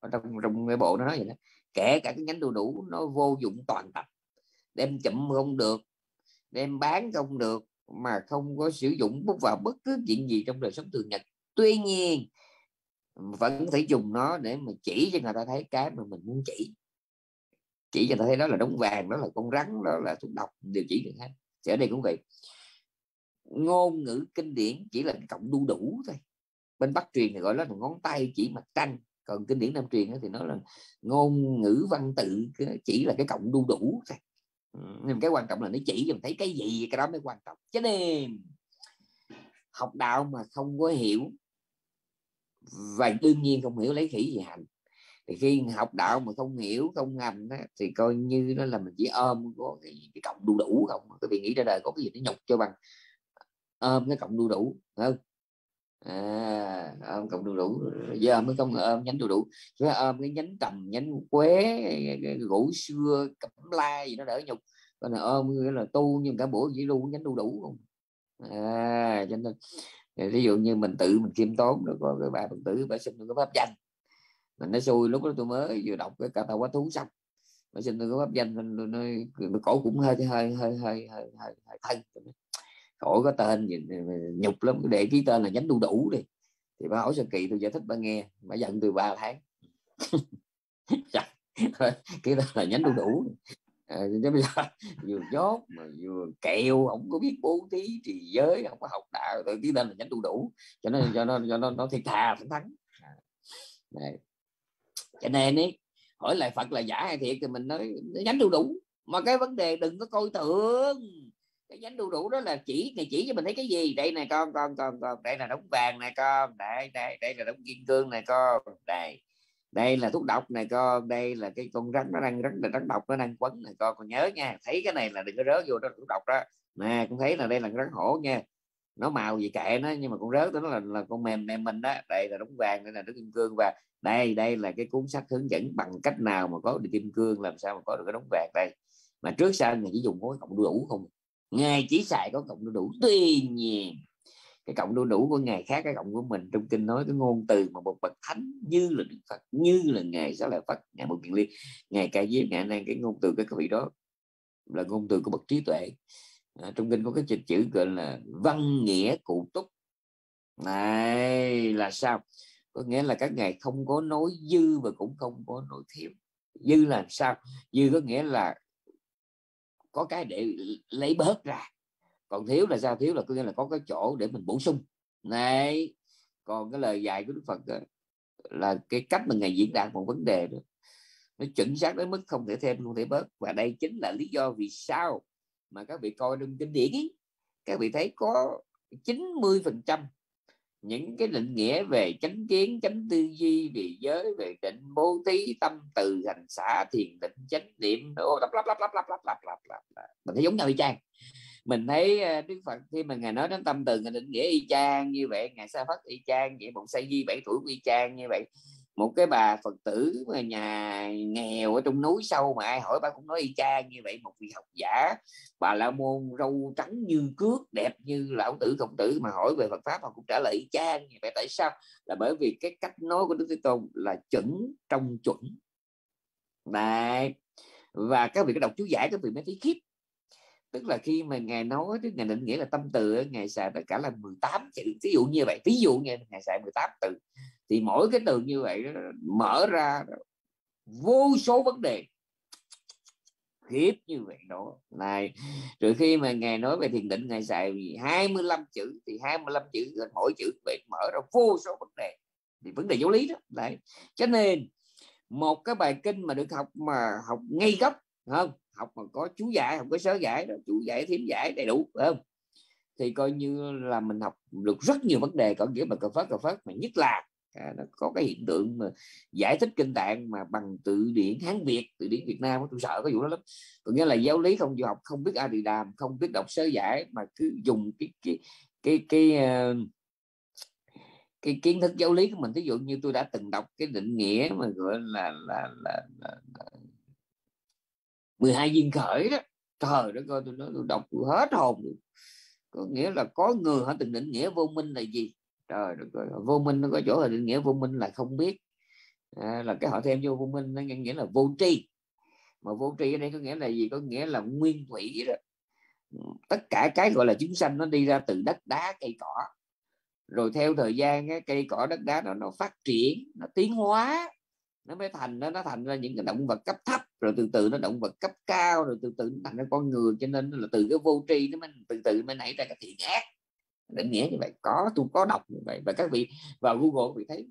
Ở trong trong cái bộ nó nói vậy đó. Kể cả cái nhánh đu đủ nó vô dụng toàn tập. Đem chậm không được đem bán không được mà không có sử dụng bút vào bất cứ chuyện gì trong đời sống thường nhật. Tuy nhiên vẫn phải dùng nó để mà chỉ cho người ta thấy cái mà mình muốn chỉ chỉ cho người ta thấy đó là đống vàng đó là con rắn đó là thuốc độc đều chỉ được hết. Thì ở đây cũng vậy. Ngôn ngữ kinh điển chỉ là cộng đu đủ thôi. Bên bắc truyền thì gọi nó là ngón tay chỉ mặt trăng, còn kinh điển nam truyền thì nó là ngôn ngữ văn tự chỉ là cái cộng đu đủ thôi. Nhưng cái quan trọng là nó chỉ cho mình thấy cái gì cái đó mới quan trọng. Cho nên học đạo mà không có hiểu và đương nhiên không hiểu lấy khỉ gì hành thì khi học đạo mà không hiểu không ngầm đó, thì coi như nó là mình chỉ ôm có cái, cái cộng đu đủ không. Cái vị nghĩ ra đời có cái gì nó nhục cho bằng ôm cái cộng đu đủ không? À, ôm cộng đu đủ giờ mới không ôm nhánh đu đủ. Phải ôm cái nhánh tầm nhánh quế gỗ xưa cẩm la gì nó đỡ nhục. Còn là ôm cái là tu nhưng cả buổi chỉ luôn nhánh đu đủ không. À, cho nên ví dụ như mình tự mình khiêm tốn nó có cái bà phật tử bà xin cái pháp danh mình nó xui lúc đó tôi mới vừa đọc cái cà tàu quá thú xong. Mà xin tôi có pháp danh nên nói cổ cũng hơi hơi hơi hơi hơi hơi, hơi thân cổ có tên nhìn nhục lắm để ký tên là nhánh đu đủ đi. Thì bà hỏi sao kỳ tôi giải thích bà nghe bà giận từ 3 tháng. Cái đó là nhánh đu đủ. À, bây giờ vừa dốt mà vừa kẹo không có biết bố thí trì giới không có học đạo tôi ký tên là nhánh đu đủ. Cho nên cho nó cho nó nó thiệt thà thẳng thắng này. Ờ cho nên ấy, hỏi lại phật là giả hay thiệt thì mình nói nhánh đu đủ. Mà cái vấn đề đừng có coi thường. Cái nhánh đu đủ đó là chỉ, này chỉ cho mình thấy cái gì? Đây này con con con con, đây là đống vàng này con, đây đây đây là đống kim cương này con, đây đây là thuốc độc này con, đây là cái con rắn nó đang rắn là rắn độc, nó đang quấn này con con nhớ nha, thấy cái này là đừng có rớt vô đó thuốc độc đó. Nè cũng thấy là đây là rắn hổ nha, nó màu gì kệ nó, nhưng mà con rớt đó là là con mềm mềm mình đó. Đây là đống vàng, đây là đống kim cương và đây đây là cái cuốn sách hướng dẫn bằng cách nào mà có được kim cương làm sao mà có được cái đống vàng đây? Mà trước sau người chỉ dùng có cộng đủ không? Ngài chỉ xài có cộng đu đủ tuy nhiên cái cộng đu đủ của ngài khác cái cộng của mình trong kinh nói cái ngôn từ mà một bậc thánh như là đức phật như là ngài sẽ là phật ngài một kiền liên ngài ca diếp ngài năng cái ngôn từ cái vị đó là ngôn từ của bậc trí tuệ. À, trong kinh có cái chữ, chữ gọi là văn nghĩa cụ túc. Này là sao? Có nghĩa là các ngài không có nói dư và cũng không có nói thiếu dư là sao? Dư có nghĩa là có cái để lấy bớt ra. Còn thiếu là sao? Thiếu là có nghĩa là có cái chỗ để mình bổ sung. Này, còn cái lời dạy của đức phật ờ, là cái cách mà ngài diễn đạt một vấn đề đó, nó chuẩn xác đến mức không thể thêm, không thể bớt. Và đây chính là lý do vì sao mà các vị coi trong kinh điển các vị thấy có 90 phần trăm những cái định nghĩa về chánh kiến, chánh tư duy về giới, về định bố thí, tâm từ, hành xã thiền định, chánh niệm. Lắp lắp lắp lắp lắp lắp lắp lắp lắp mình thấy giống nhau y chang. Mình thấy ờ, đức phật khi mà ngài nói đến tâm từ, ngài định nghĩa y chang như vậy, ngài sa phất y chang vậy một say di bảy tuổi y chang như vậy một cái bà phật tử mà nhà nghèo ở trong núi sâu mà ai hỏi bà cũng nói y chang như vậy, một vị học giả. Bà la môn râu trắng như cước, đẹp như lão tử khổng tử mà hỏi về phật pháp họ cũng trả lời y chang như vậy. Tại sao? Là bởi vì cái cách nói của đức thế tôn là chuẩn trong chuẩn. Đấy. và các vị có đọc chú giải các vị mới thấy khiếp. Tức là khi mà ngài nói tức ngài định nghĩa là tâm từ ngài xài tất cả là 18 chữ. Ví dụ như vậy ví dụ như ngài xài 18 từ thì mỗi cái từ như vậy mở ra vô số vấn đề. Khiếp như vậy đó. Này, rồi khi mà ngài nói về thiền định, ngài xài 25 chữ, thì 25 chữ mỗi chữ vậy mở ra vô số vấn đề. Thì vấn đề giáo lý đó. Đấy. Cho nên, một cái bài kinh mà được học mà học ngay gốc không? Học mà có chú giải học có sớ giải đó, chú giải thiếm giải đầy đủ, phải không? Thì coi như là mình học được rất nhiều vấn đề còn nghĩa mà cờ phát cờ phát mà nhất là à, nó có cái hiện tượng mà giải thích kinh tạng mà bằng tự điển hán việt tự điển việt nam tôi sợ cái vụ đó lắm. Có nghĩa là giáo lý không du học không biết a đi đàm không biết đọc sớ giải mà cứ dùng cái cái cái cái, cái, cái kiến thức giáo lý của mình. Ví dụ như tôi đã từng đọc cái định nghĩa mà gọi là là là, là, là 12 viên khởi đó. Trời đất coi tôi nói tôi đọc tôi hết hồn. Có nghĩa là có người họ từng định nghĩa vô minh là gì? Trời đất ơi vô minh nó có chỗ là định nghĩa vô minh là không biết. À, là cái họ thêm vô vô minh nó nghĩa là vô tri. Mà vô tri ở đây có nghĩa là gì? Có nghĩa là nguyên thủy đó. Tất cả cái gọi là chúng sanh nó đi ra từ đất đá cây cỏ. Rồi theo thời gian cái cây cỏ đất đá nó nó phát triển nó tiến hóa. Nó mới thành nó nó thành ra những cái động vật cấp thấp. Rồi từ từ nó động vật cấp cao rồi từ từ nó thành ra con người. Cho nên là từ cái vô tri nó mới từ từ mới nảy ra cái thiện ác định nghĩa như vậy có tôi có đọc như vậy. Và các vị vào google vị thấy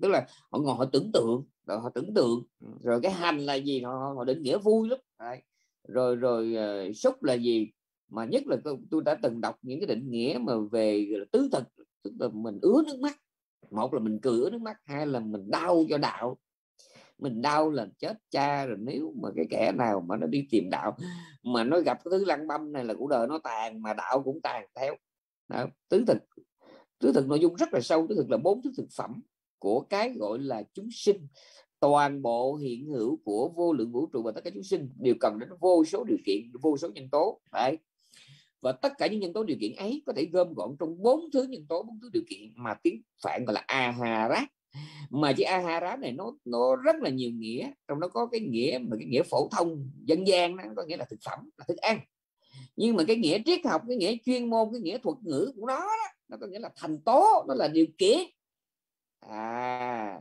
tức là họ ngồi họ tưởng tượng rồi họ tưởng tượng rồi cái hành là gì họ, họ định nghĩa vui lắm. Đấy. rồi rồi uh, xúc là gì? Mà nhất là tôi, tôi đã từng đọc những cái định nghĩa mà về tứ thực tức là mình ứa nước mắt. Một là mình cười ứa nước mắt hai là mình đau cho đạo. Mình đau là chết cha rồi nếu mà cái kẻ nào mà nó đi tìm đạo mà nó gặp cái thứ lăng băm này là cuộc đời nó tàn mà đạo cũng tàn theo đó. tứ thực. Tứ thực nội dung rất là sâu, tứ thực là bốn thứ thực phẩm của cái gọi là chúng sinh. Toàn bộ hiện hữu của vô lượng vũ trụ và tất cả chúng sinh đều cần đến vô số điều kiện, vô số nhân tố, đấy. Và tất cả những nhân tố điều kiện ấy có thể gom gọn trong bốn thứ nhân tố, bốn thứ điều kiện mà tiếng phạn gọi là aharat mà chữ aharat này nó nó rất là nhiều nghĩa, trong đó có cái nghĩa mà cái nghĩa phổ thông dân gian đó, có nghĩa là thực phẩm, là thức ăn nhưng mà cái nghĩa triết học cái nghĩa chuyên môn cái nghĩa thuật ngữ của nó đó, nó có nghĩa là thành tố nó là điều kiện. À,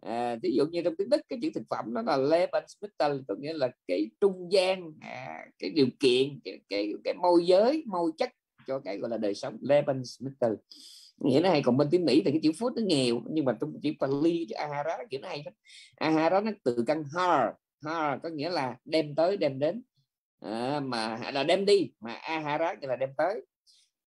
à ví dụ như trong tiếng đức cái chữ thực phẩm nó là Lebensmittel có nghĩa là cái trung gian à, cái điều kiện cái, cái cái môi giới môi chất cho cái gọi là đời sống. Lebensmittel. Nghĩa nó hay còn bên tiếng mỹ thì cái chữ food nó nghèo nhưng mà trong chữ Pali chữ ahara kiểu nó hay lắm. Ahara nó từ căn har har có nghĩa là đem tới đem đến à, mà là đem đi mà ahara là đem tới.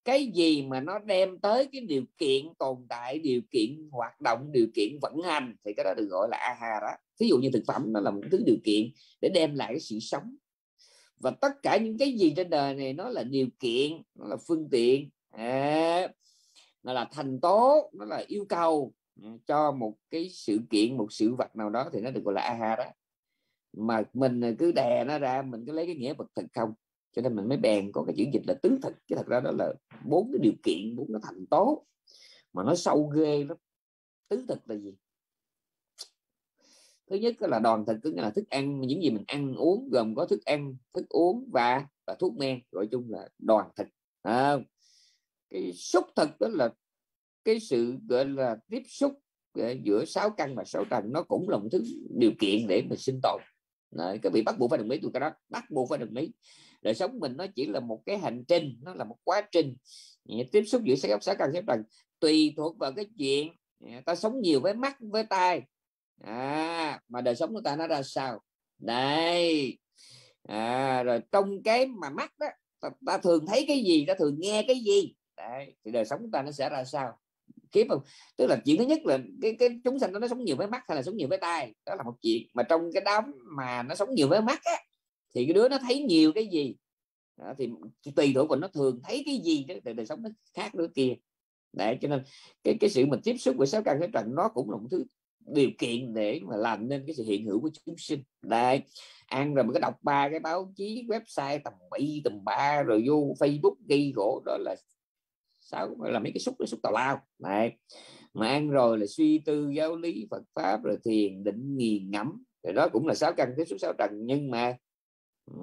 Cái gì mà nó đem tới cái điều kiện tồn tại điều kiện hoạt động điều kiện vận hành thì cái đó được gọi là ahara ví dụ như thực phẩm nó là một thứ điều kiện để đem lại cái sự sống. Và tất cả những cái gì trên đời này nó là điều kiện nó là phương tiện à, nó là thành tố nó là yêu cầu ừ, cho một cái sự kiện một sự vật nào đó thì nó được gọi là aha đó mà mình cứ đè nó ra mình cứ lấy cái nghĩa vật thực không? Cho nên mình mới bèn có cái chữ dịch là tứ thực chứ thật ra đó là bốn cái điều kiện bốn cái thành tố. Mà nó sâu ghê lắm. Tứ thực là gì? Thứ nhất là đoàn thực tức là thức ăn những gì mình ăn uống gồm có thức ăn thức uống và và thuốc men gọi chung là đoàn thực à, cái xúc thực đó là cái sự gọi là tiếp xúc ờ, giữa sáu căn và sáu trần nó cũng là một thứ điều kiện để mình sinh tồn. Đấy, các vị bắt buộc phải đồng ý tôi cái đó bắt buộc phải đồng ý. Đời sống mình nó chỉ là một cái hành trình nó là một quá trình. Tiếp xúc giữa sáu sáu căn sáu trần tùy thuộc vào cái chuyện à, ta sống nhiều với mắt với tai. À, mà đời sống của ta nó ra sao? Đây. À, rồi trong cái mà mắt đó ta, ta thường thấy cái gì ta thường nghe cái gì? Đấy, thì đời sống của ta nó sẽ ra sao? Kiếp không? Tức là chuyện thứ nhất là cái cái chúng sanh nó sống nhiều với mắt hay là sống nhiều với tai? Đó là một chuyện. Mà trong cái đám mà nó sống nhiều với mắt á thì cái đứa nó thấy nhiều cái gì? Đó, thì tùy thuộc vào nó thường thấy cái gì đó thì đời sống nó khác đứa kia. Để cho nên cái cái sự mình tiếp xúc với sáu căn cái trần nó cũng là một thứ điều kiện để mà làm nên cái sự hiện hữu của chúng sinh. Đây ăn rồi mình có đọc ba cái báo chí website tầm bậy tầm ba rồi vô facebook ghi gỗ đó là sáu là mấy cái xúc cái xúc tào lao. Này mà ăn rồi là suy tư giáo lý Phật pháp rồi thiền định nghiền ngẫm. Thì đó cũng là sáu căn cái xúc sáu trần. Nhưng mà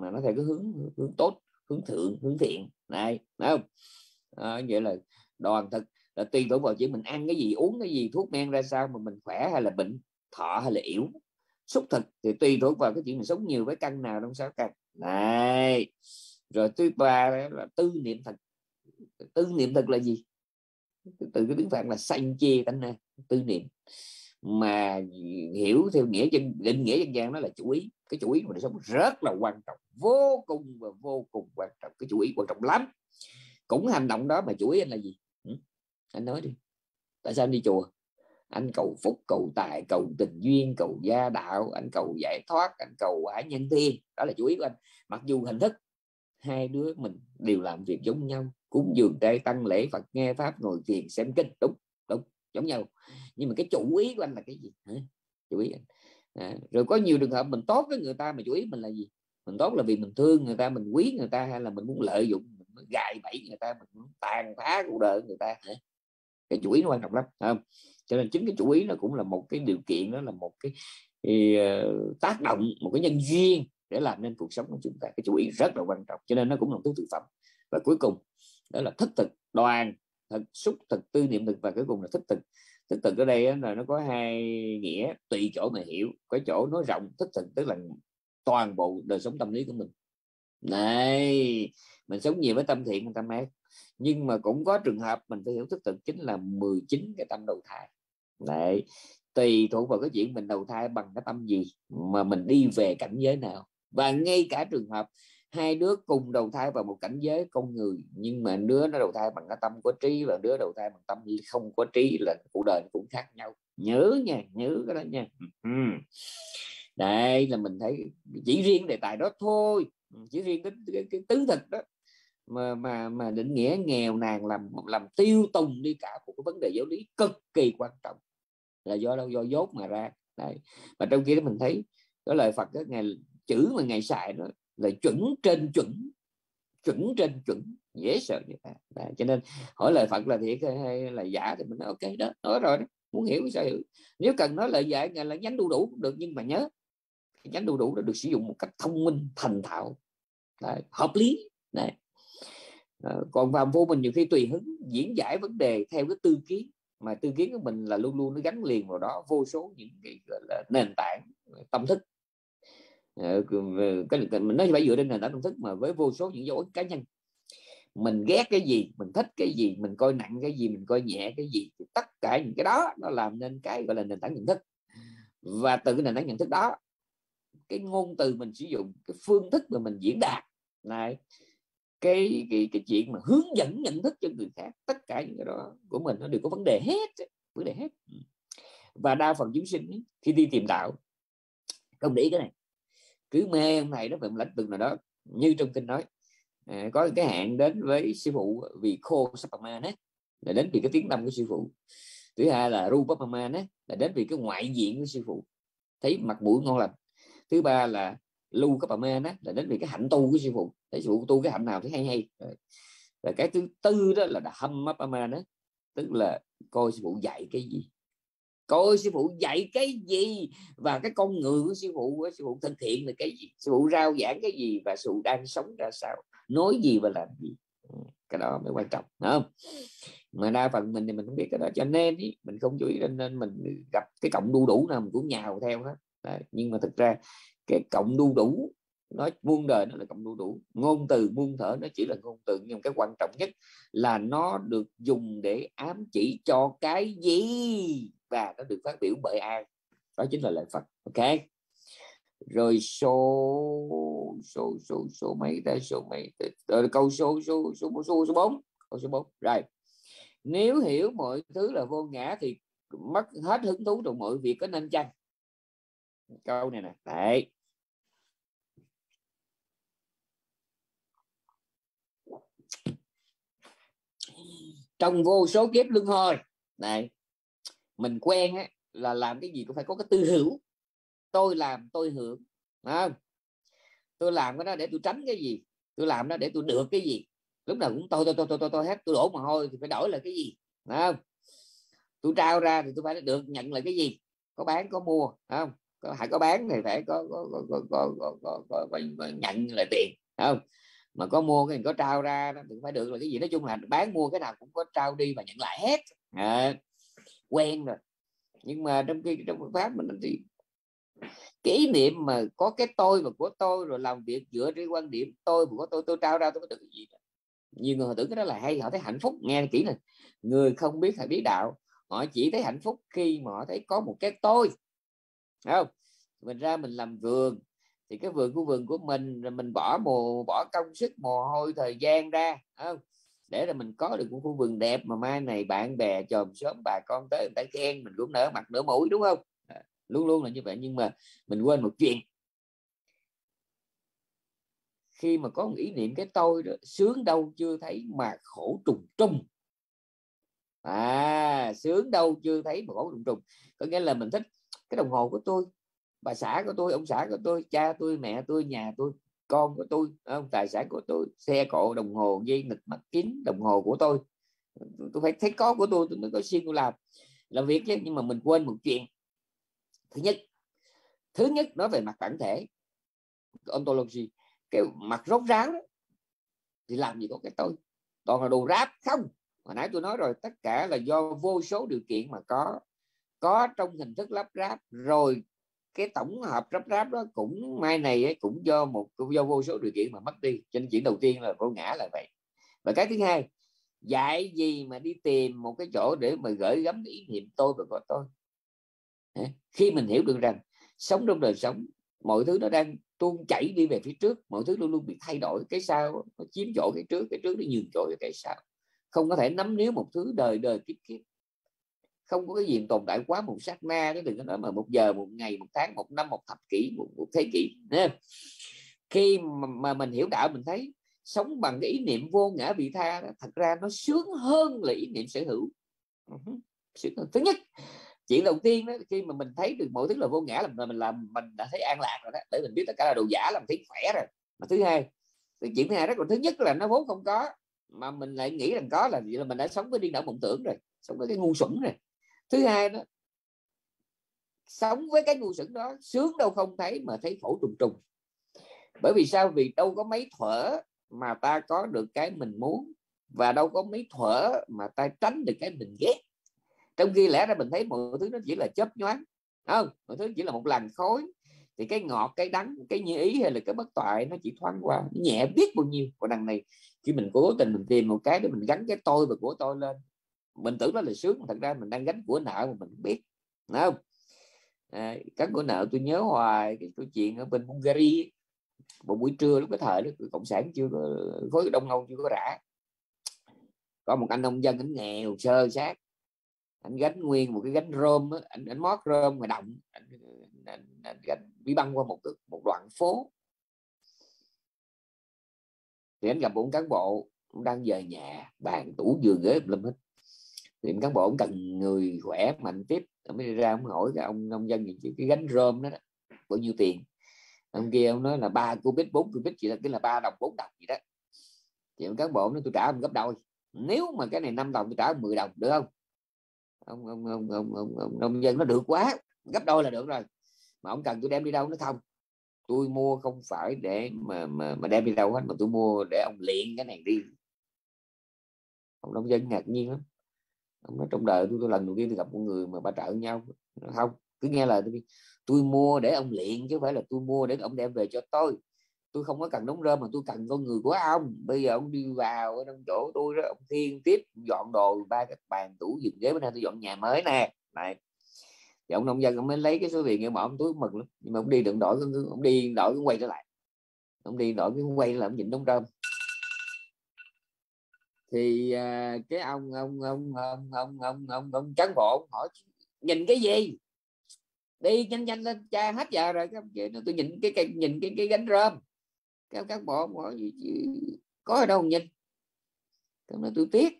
mà nó theo cái hướng hướng tốt hướng thượng hướng thiện. Này phải không? À, vậy là đoàn thực là tùy thuộc vào chuyện mình ăn cái gì uống cái gì thuốc men ra sao mà mình khỏe hay là bệnh thọ hay là yếu. Xúc thực thì tùy thuộc vào cái chuyện mình sống nhiều với căn nào trong sáu căn. Này rồi thứ ba là tư niệm thật tư niệm thật là gì? Từ cái tiếng phạn là sanh chê tánh na tư niệm. Mà hiểu theo nghĩa chân định nghĩa dân gian đó là chủ ý. Cái chủ ý của đời sống rất là quan trọng, vô cùng và vô cùng quan trọng. Cái chủ ý quan trọng lắm. Cũng hành động đó mà chủ ý anh là gì? Ừ? anh nói đi. Tại sao anh đi chùa? Anh cầu phúc, cầu tài, cầu tình duyên, cầu gia đạo, anh cầu giải thoát, anh cầu quả nhân thiên đó là chủ ý của anh. Mặc dù hình thức hai đứa mình đều làm việc giống nhau cúng dường trai tăng lễ phật nghe pháp ngồi thiền xem kinh. Đúng đúng giống nhau. Nhưng mà cái chủ ý của anh là cái gì? Hả? chủ ý anh. À, rồi có nhiều trường hợp mình tốt với người ta mà chủ ý mình là gì? Mình tốt là vì mình thương người ta mình quý người ta hay là mình muốn lợi dụng mình muốn gài bẫy người ta mình muốn tàn phá cuộc đời người ta Hả? cái chủ ý nó quan trọng lắm không? cho nên chính cái chủ ý nó cũng là một cái điều kiện đó là một cái, thì, uh, ờ, tác động một cái nhân duyên để làm nên cuộc sống của chúng ta. Cái chủ ý rất là quan trọng cho nên nó cũng là một thứ thực phẩm. Và cuối cùng đó là thức thực đoàn thực xúc thực tư niệm thực và cuối cùng là thức thực. Thức thực ở đây là nó có hai nghĩa tùy chỗ mà hiểu, có chỗ nói rộng thức thực, tức là toàn bộ đời sống tâm lý của mình. Này, mình sống nhiều với tâm thiện tâm ác. Nhưng mà cũng có trường hợp mình phải hiểu thức thực chính là 19 cái tâm đầu thai. Đấy, tùy thuộc vào cái chuyện mình đầu thai bằng cái tâm gì mà mình đi về cảnh giới nào. Và ngay cả trường hợp hai đứa cùng đầu thai vào một cảnh giới con người nhưng mà đứa nó đầu thai bằng cái tâm có trí và đứa đầu thai bằng tâm không có trí là cuộc đời cũng khác nhau. Nhớ nha nhớ cái đó nha. Đây là mình thấy chỉ riêng đề tài đó thôi chỉ riêng cái, cái, cái tứ thực đó. Mà mà mà định nghĩa nghèo nàn làm làm tiêu tùng đi cả một cái vấn đề giáo lý cực kỳ quan trọng. Là do đâu? Do dốt mà ra. Đấy. Và trong khi đó mình thấy cái lời Phật đó, ngày chữ mà ngày xài nó là chuẩn trên chuẩn chuẩn trên chuẩn dễ sợ như vậy à, cho nên hỏi lời Phật là thiệt hay là giả thì mình nói ok đó nói rồi đó muốn hiểu sao hiểu. Nếu cần nói lời dạy là nhánh đu đủ cũng được nhưng mà nhớ nhánh đu đủ đã được sử dụng một cách thông minh thành thạo. Đấy, hợp lý Đấy. À, còn phàm vô mình nhiều khi tùy hứng diễn giải vấn đề theo cái tư kiến mà tư kiến của mình là luôn luôn nó gắn liền vào đó vô số những cái gọi là nền tảng tâm thức. Ờ, cái mình nói phải dựa trên nền tảng công thức mà với vô số những dấu ấn cá nhân. Mình ghét cái gì, mình thích cái gì, mình coi nặng cái gì, mình coi nhẹ cái gì tất cả những cái đó nó làm nên cái gọi là nền tảng nhận thức. Và từ cái nền tảng nhận thức đó, cái ngôn từ mình sử dụng, cái phương thức mà mình diễn đạt, này, cái cái cái chuyện mà hướng dẫn nhận thức cho người khác, tất cả những cái đó của mình nó đều có vấn đề hết, vấn đề hết. Và đa phần chúng sinh khi đi tìm đạo, không để ý cái này cứ mê ông thầy đó về một lĩnh vực nào đó. Như trong kinh nói à, có cái hạn đến với sư phụ vì khô sapama á là đến vì cái tiếng tâm của sư phụ. Thứ hai là rupapama á là đến vì cái ngoại diện của sư phụ. Thấy mặt mũi ngon lành. Thứ ba là lưu các cấp á là đến vì cái hạnh tu của sư phụ. Thấy sư phụ tu cái hạnh nào thì hay hay. Và cái thứ tư đó là hâm mấp đó tức là coi sư phụ dạy cái gì? Coi sư phụ dạy cái gì? Và cái con người của sư phụ của sư phụ thực hiện là cái gì? Sư phụ rao giảng cái gì? Và sư phụ đang sống ra sao? Nói gì và làm gì? Ừ, cái đó mới quan trọng không? Mà đa phần mình thì mình không biết cái đó cho nên ý, mình không chú ý nên mình gặp cái cộng đu đủ nào mình cũng nhào theo hết. Đấy. nhưng mà thực ra cái cộng đu đủ nó muôn đời nó là cộng đu đủ. Ngôn từ muôn thở nó chỉ là ngôn từ nhưng cái quan trọng nhất là nó được dùng để ám chỉ cho cái gì? Và nó được phát biểu bởi ai? Đó chính là lời Phật. Ok. Rồi số số số số mấy ta? Số mấy rồi câu số số số số số bốn. Câu số bốn. Rồi. Nếu hiểu mọi thứ là vô ngã thì mất hết hứng thú trong mọi việc có nên chăng? Câu này nè. Đấy. Trong vô số kiếp luân hồi. Này mình quen á, là làm cái gì cũng phải có cái tư hữu. Tôi làm tôi hưởng không? tôi làm cái đó để tôi tránh cái gì? Tôi làm đó để tôi được cái gì? Lúc nào cũng tôi tôi tôi tôi tôi, tôi hết tôi đổ mồ hôi thì phải đổi là cái gì? Không? Tôi trao ra thì tôi phải được nhận lại cái gì? Có bán có mua không? Có phải có bán thì phải có có có có, có, có, có, có, có, có nhận lại tiền không? Mà có mua cái có trao ra thì phải được là cái gì? Nói chung là bán mua cái nào cũng có trao đi và nhận lại hết. À, quen rồi. Nhưng mà trong khi trong Phật pháp mình thì cái ý niệm mà có cái tôi và của tôi rồi làm việc dựa trên quan điểm tôi và của tôi tôi trao ra tôi có được cái gì đó. nhiều người họ tưởng cái đó là hay, họ thấy hạnh phúc, nghe kỹ này người không biết thầy biết đạo, họ chỉ thấy hạnh phúc khi mà họ thấy có một cái tôi. Không? Mình ra mình làm vườn, thì cái vườn của vườn của mình, rồi mình bỏ mồ, bỏ công sức, mồ hôi thời gian ra không? Để là mình có được một khu vườn đẹp mà mai này bạn bè chòm sớm bà con tới người ta khen mình cũng nở mặt nở mũi đúng không? À, luôn luôn là như vậy nhưng mà mình quên một chuyện. Khi mà có một ý niệm cái tôi đó sướng đâu chưa thấy mà khổ trùng trùng. À sướng đâu chưa thấy mà khổ trùng trùng. Có nghĩa là mình thích cái đồng hồ của tôi bà xã của tôi ông xã của tôi cha tôi mẹ tôi nhà tôi con của tôi không? tài sản của tôi, xe cộ, đồng hồ, dây nịch mắt kính, đồng hồ của tôi. Tôi phải thấy có của tôi tôi mới có xin tôi làm. Làm việc chứ, nhưng mà mình quên một chuyện. Thứ nhất thứ nhất nói về mặt bản thể, ontology. Cái mặt rốt ráo đó, thì làm gì có cái tôi? Toàn là đồ ráp không? Hồi nãy tôi nói rồi, tất cả là do vô số điều kiện mà có. Có trong hình thức lắp ráp, rồi cái tổng hợp rắp ráp đó cũng mai này ấy, cũng do một do vô số điều kiện mà mất đi. Cho nên chuyện đầu tiên là vô ngã là vậy. Và cái thứ hai dạy gì mà đi tìm một cái chỗ để mà gửi gắm cái ý niệm tôi và có tôi? Khi mình hiểu được rằng sống trong đời sống mọi thứ nó đang tuôn chảy đi về phía trước mọi thứ luôn luôn bị thay đổi. Cái sau nó chiếm chỗ cái trước cái trước nó nhường chỗ cho cái sau. Không có thể nắm níu một thứ đời đời kiếp kiếp không có cái gì tồn tại quá một sát na chứ đừng có nói mà một giờ một ngày một tháng một năm một thập kỷ một, một thế kỷ Nên, khi mà, mà mình hiểu đạo mình thấy sống bằng cái ý niệm vô ngã vị tha đó, thật ra nó sướng hơn là ý niệm sở hữu. Ừ thứ nhất chuyện đầu tiên đó khi mà mình thấy được mọi thứ là vô ngã là mình làm mình đã thấy an lạc rồi đó để mình biết tất cả là đồ giả làm thấy khỏe rồi. Mà thứ hai cái chuyện thứ hai rất là thứ nhất là nó vốn không có mà mình lại nghĩ rằng có là vậy là mình đã sống với điên đảo mộng tưởng rồi sống với cái ngu xuẩn rồi thứ hai đó, sống với cái ngu xuẩn đó, sướng đâu không thấy mà thấy khổ trùng trùng. Bởi vì sao? Vì đâu có mấy thuở mà ta có được cái mình muốn và đâu có mấy thuở mà ta tránh được cái mình ghét. Trong khi lẽ ra mình thấy mọi thứ nó chỉ là chớp nhoáng không? Mọi thứ chỉ là một làn khói, thì cái ngọt, cái đắng, cái như ý hay là cái bất toại nó chỉ thoáng qua, nhẹ biết bao nhiêu. Còn đằng này, khi mình cố tình mình tìm một cái để mình gắn cái tôi và của tôi lên mình tưởng đó là sướng thật ra mình đang gánh của nợ mà mình không biết Đúng không? À, các của nợ tôi nhớ hoài cái câu chuyện ở bên Hungary một buổi trưa lúc cái thời đó cộng sản chưa có khối đông âu chưa có rã. Có một anh nông dân anh nghèo sơ sát. Anh gánh nguyên một cái gánh rơm đó, anh anh mót rơm ngoài động anh, anh, anh gánh đi băng qua một một đoạn phố. Thì anh gặp bốn cán bộ cũng đang về nhà bàn tủ giường ghế lâm hết thì cán bộ ông cần người khỏe mạnh tiếp ông mới ra ông hỏi cái ông nông dân gì cái gánh rơm đó, đó bao nhiêu tiền. Ông kia ông nói là ba cubit bốn cubit chỉ là cái là ba đồng bốn đồng gì đó. Thì ông cán bộ nói tôi trả ông gấp đôi nếu mà cái này 5 đồng tôi trả 10 đồng được không? Ông ông ông ông, ông, ông nông dân nó được quá gấp đôi là được rồi mà ông cần tôi đem đi đâu? Nó không tôi mua không phải để mà mà, mà đem đi đâu hết mà tôi mua để ông luyện cái này đi. Ông nông dân ngạc nhiên lắm ông nói trong đời tôi, tôi lần đầu tiên tôi gặp một người mà bà trợ nhau. Không cứ nghe lời tôi tôi mua để ông luyện chứ không phải là tôi mua để ông đem về cho tôi. Tôi không có cần đóng rơm mà tôi cần con người của ông. Bây giờ ông đi vào ở trong chỗ tôi đó ông thiên tiếp dọn đồ ba cái bàn tủ giường ghế bên đây tôi dọn nhà mới nè. Này. Thì ông nông dân ông mới lấy cái số tiền mà ông túi mừng lắm. Nhưng mà ông đi đừng đổi ông đi đổi quay trở lại. Ông đi đổi cái quay là ông nhìn đóng rơm thì uh, cái ông ông ông ông ông ông ông, ông cán bộ hỏi nhìn cái gì? Đi nhanh nhanh lên cha hết giờ rồi. Các ông chế, tôi nhìn cái, cái nhìn cái cái gánh rơm. Các cán bộ hỏi gì có ở đâu nhìn? Tôi nói tôi tiếc.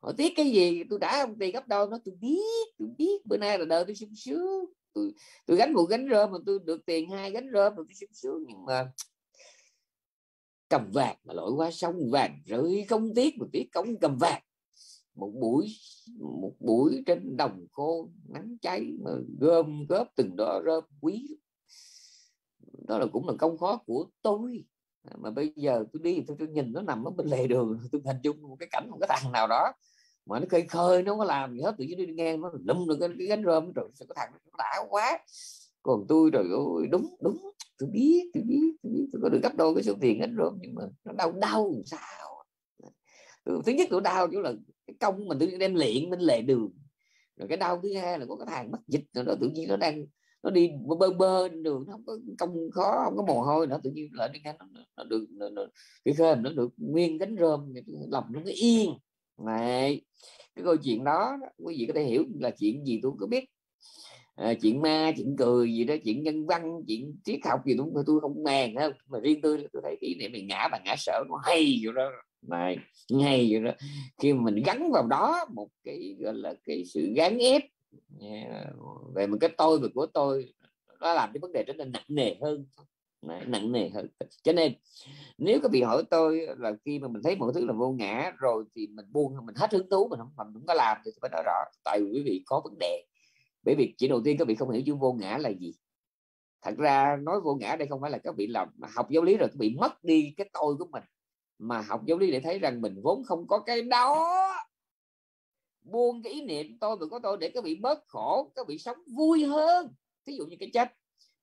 Họ tiếc cái gì? Tôi đã ông tiền gấp đôi. Nó tôi biết tôi biết. Bữa nay là đời tôi sung sướng. Tôi tôi gánh một gánh rơm mà tôi được tiền hai gánh rơm mà tôi sung sướng. Nhưng mà cầm vàng mà lội qua sông vàng rơi không tiếc mà tiếc cống cầm vàng. Một buổi một buổi trên đồng khô nắng cháy mà gom góp từng đó rơm quý. Đó là cũng là công khó của tôi. Mà bây giờ tôi đi tôi, tôi nhìn nó nằm ở bên lề đường tôi hình dung một cái cảnh một cái thằng nào đó mà nó khơi khơi nó có làm gì hết tự nhiên đi ngang nó lum được cái, cái gánh rơm rồi sao cái thằng nó đã quá còn tôi rồi ôi đúng đúng tôi biết tôi biết tôi biết tôi có được gấp đôi cái số tiền gánh rơm nhưng mà nó đau đau làm sao? Ừ, thứ nhất tôi đau chỗ là cái công mình tôi đem luyện bên lề đường. Rồi cái đau thứ hai là có cái thằng mắc dịch rồi đó tự nhiên nó đang nó đi bơ bơ đường nó không có công khó không có mồ hôi nữa tự nhiên lại đi nó, nó được nó, nó, cái khơi nó được nguyên cánh rơm lòng nó mới yên. Này cái câu chuyện đó quý vị có thể hiểu là chuyện gì tôi có biết à, chuyện ma chuyện cười gì đó chuyện nhân văn chuyện triết học gì tôi tôi không màng không mà riêng tôi tôi thấy ý này mình ngã và ngã sợ nó hay vậy đó. Này ngay vậy đó. Khi mà mình gắn vào đó một cái gọi là cái sự gắn ép về một cái tôi và của tôi nó làm cái vấn đề trở nên nặng nề hơn. Đấy, nặng nề hơn. Cho nên nếu có bị hỏi tôi là khi mà mình thấy mọi thứ là vô ngã rồi thì mình buông mình hết hứng thú mình không mình không có làm thì phải nói rõ. Tại vì quý vị có vấn đề bởi vì chỉ đầu tiên các vị không hiểu chữ vô ngã là gì. Thật ra nói vô ngã đây không phải là các vị làm học giáo lý rồi các vị mất đi cái tôi của mình. Mà học giáo lý để thấy rằng mình vốn không có cái đó. Buông cái ý niệm tôi mình có tôi để các vị bớt khổ, các vị sống vui hơn. Ví dụ như cái chết,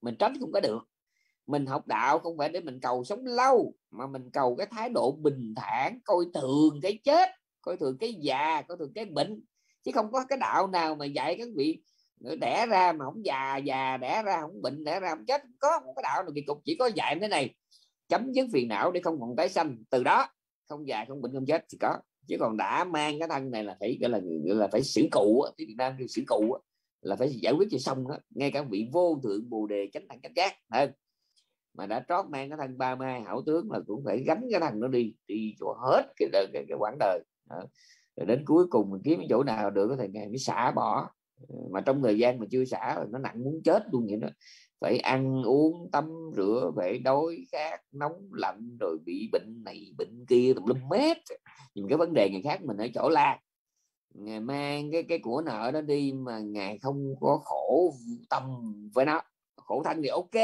mình tránh không có được. Mình học đạo không phải để mình cầu sống lâu, mà mình cầu cái thái độ bình thản, coi thường cái chết, coi thường cái già, coi thường cái bệnh. Chứ không có cái đạo nào mà dạy các vị đẻ ra mà không già già đẻ ra không bệnh đẻ ra không chết không có một cái đạo nào kỳ cục chỉ có dạy thế này chấm dứt phiền não để không còn tái sanh. Từ đó không già không bệnh không chết thì có. Chứ còn đã mang cái thân này là phải gọi là gọi là phải xử cụ tiếng Việt Nam kêu xử cụ là phải giải quyết cho xong đó ngay cả vị vô thượng bồ đề chánh thẳng chánh giác hơn mà đã trót mang cái thân ba mai hảo tướng là cũng phải gánh cái thằng nó đi đi cho hết cái cái, cái, cái quãng đời đó. rồi đến cuối cùng mình kiếm chỗ nào được thì ngày mới xả bỏ mà trong thời gian mà chưa xả nó nặng muốn chết luôn vậy đó. Phải ăn uống, tắm rửa, phải đói khát, nóng lạnh, rồi bị bệnh này, bệnh kia, tùm lum mét nhìn cái vấn đề người khác mình ở chỗ là ngày mang cái cái của nợ đó đi mà ngài không có khổ tâm với nó. Khổ thân thì ok.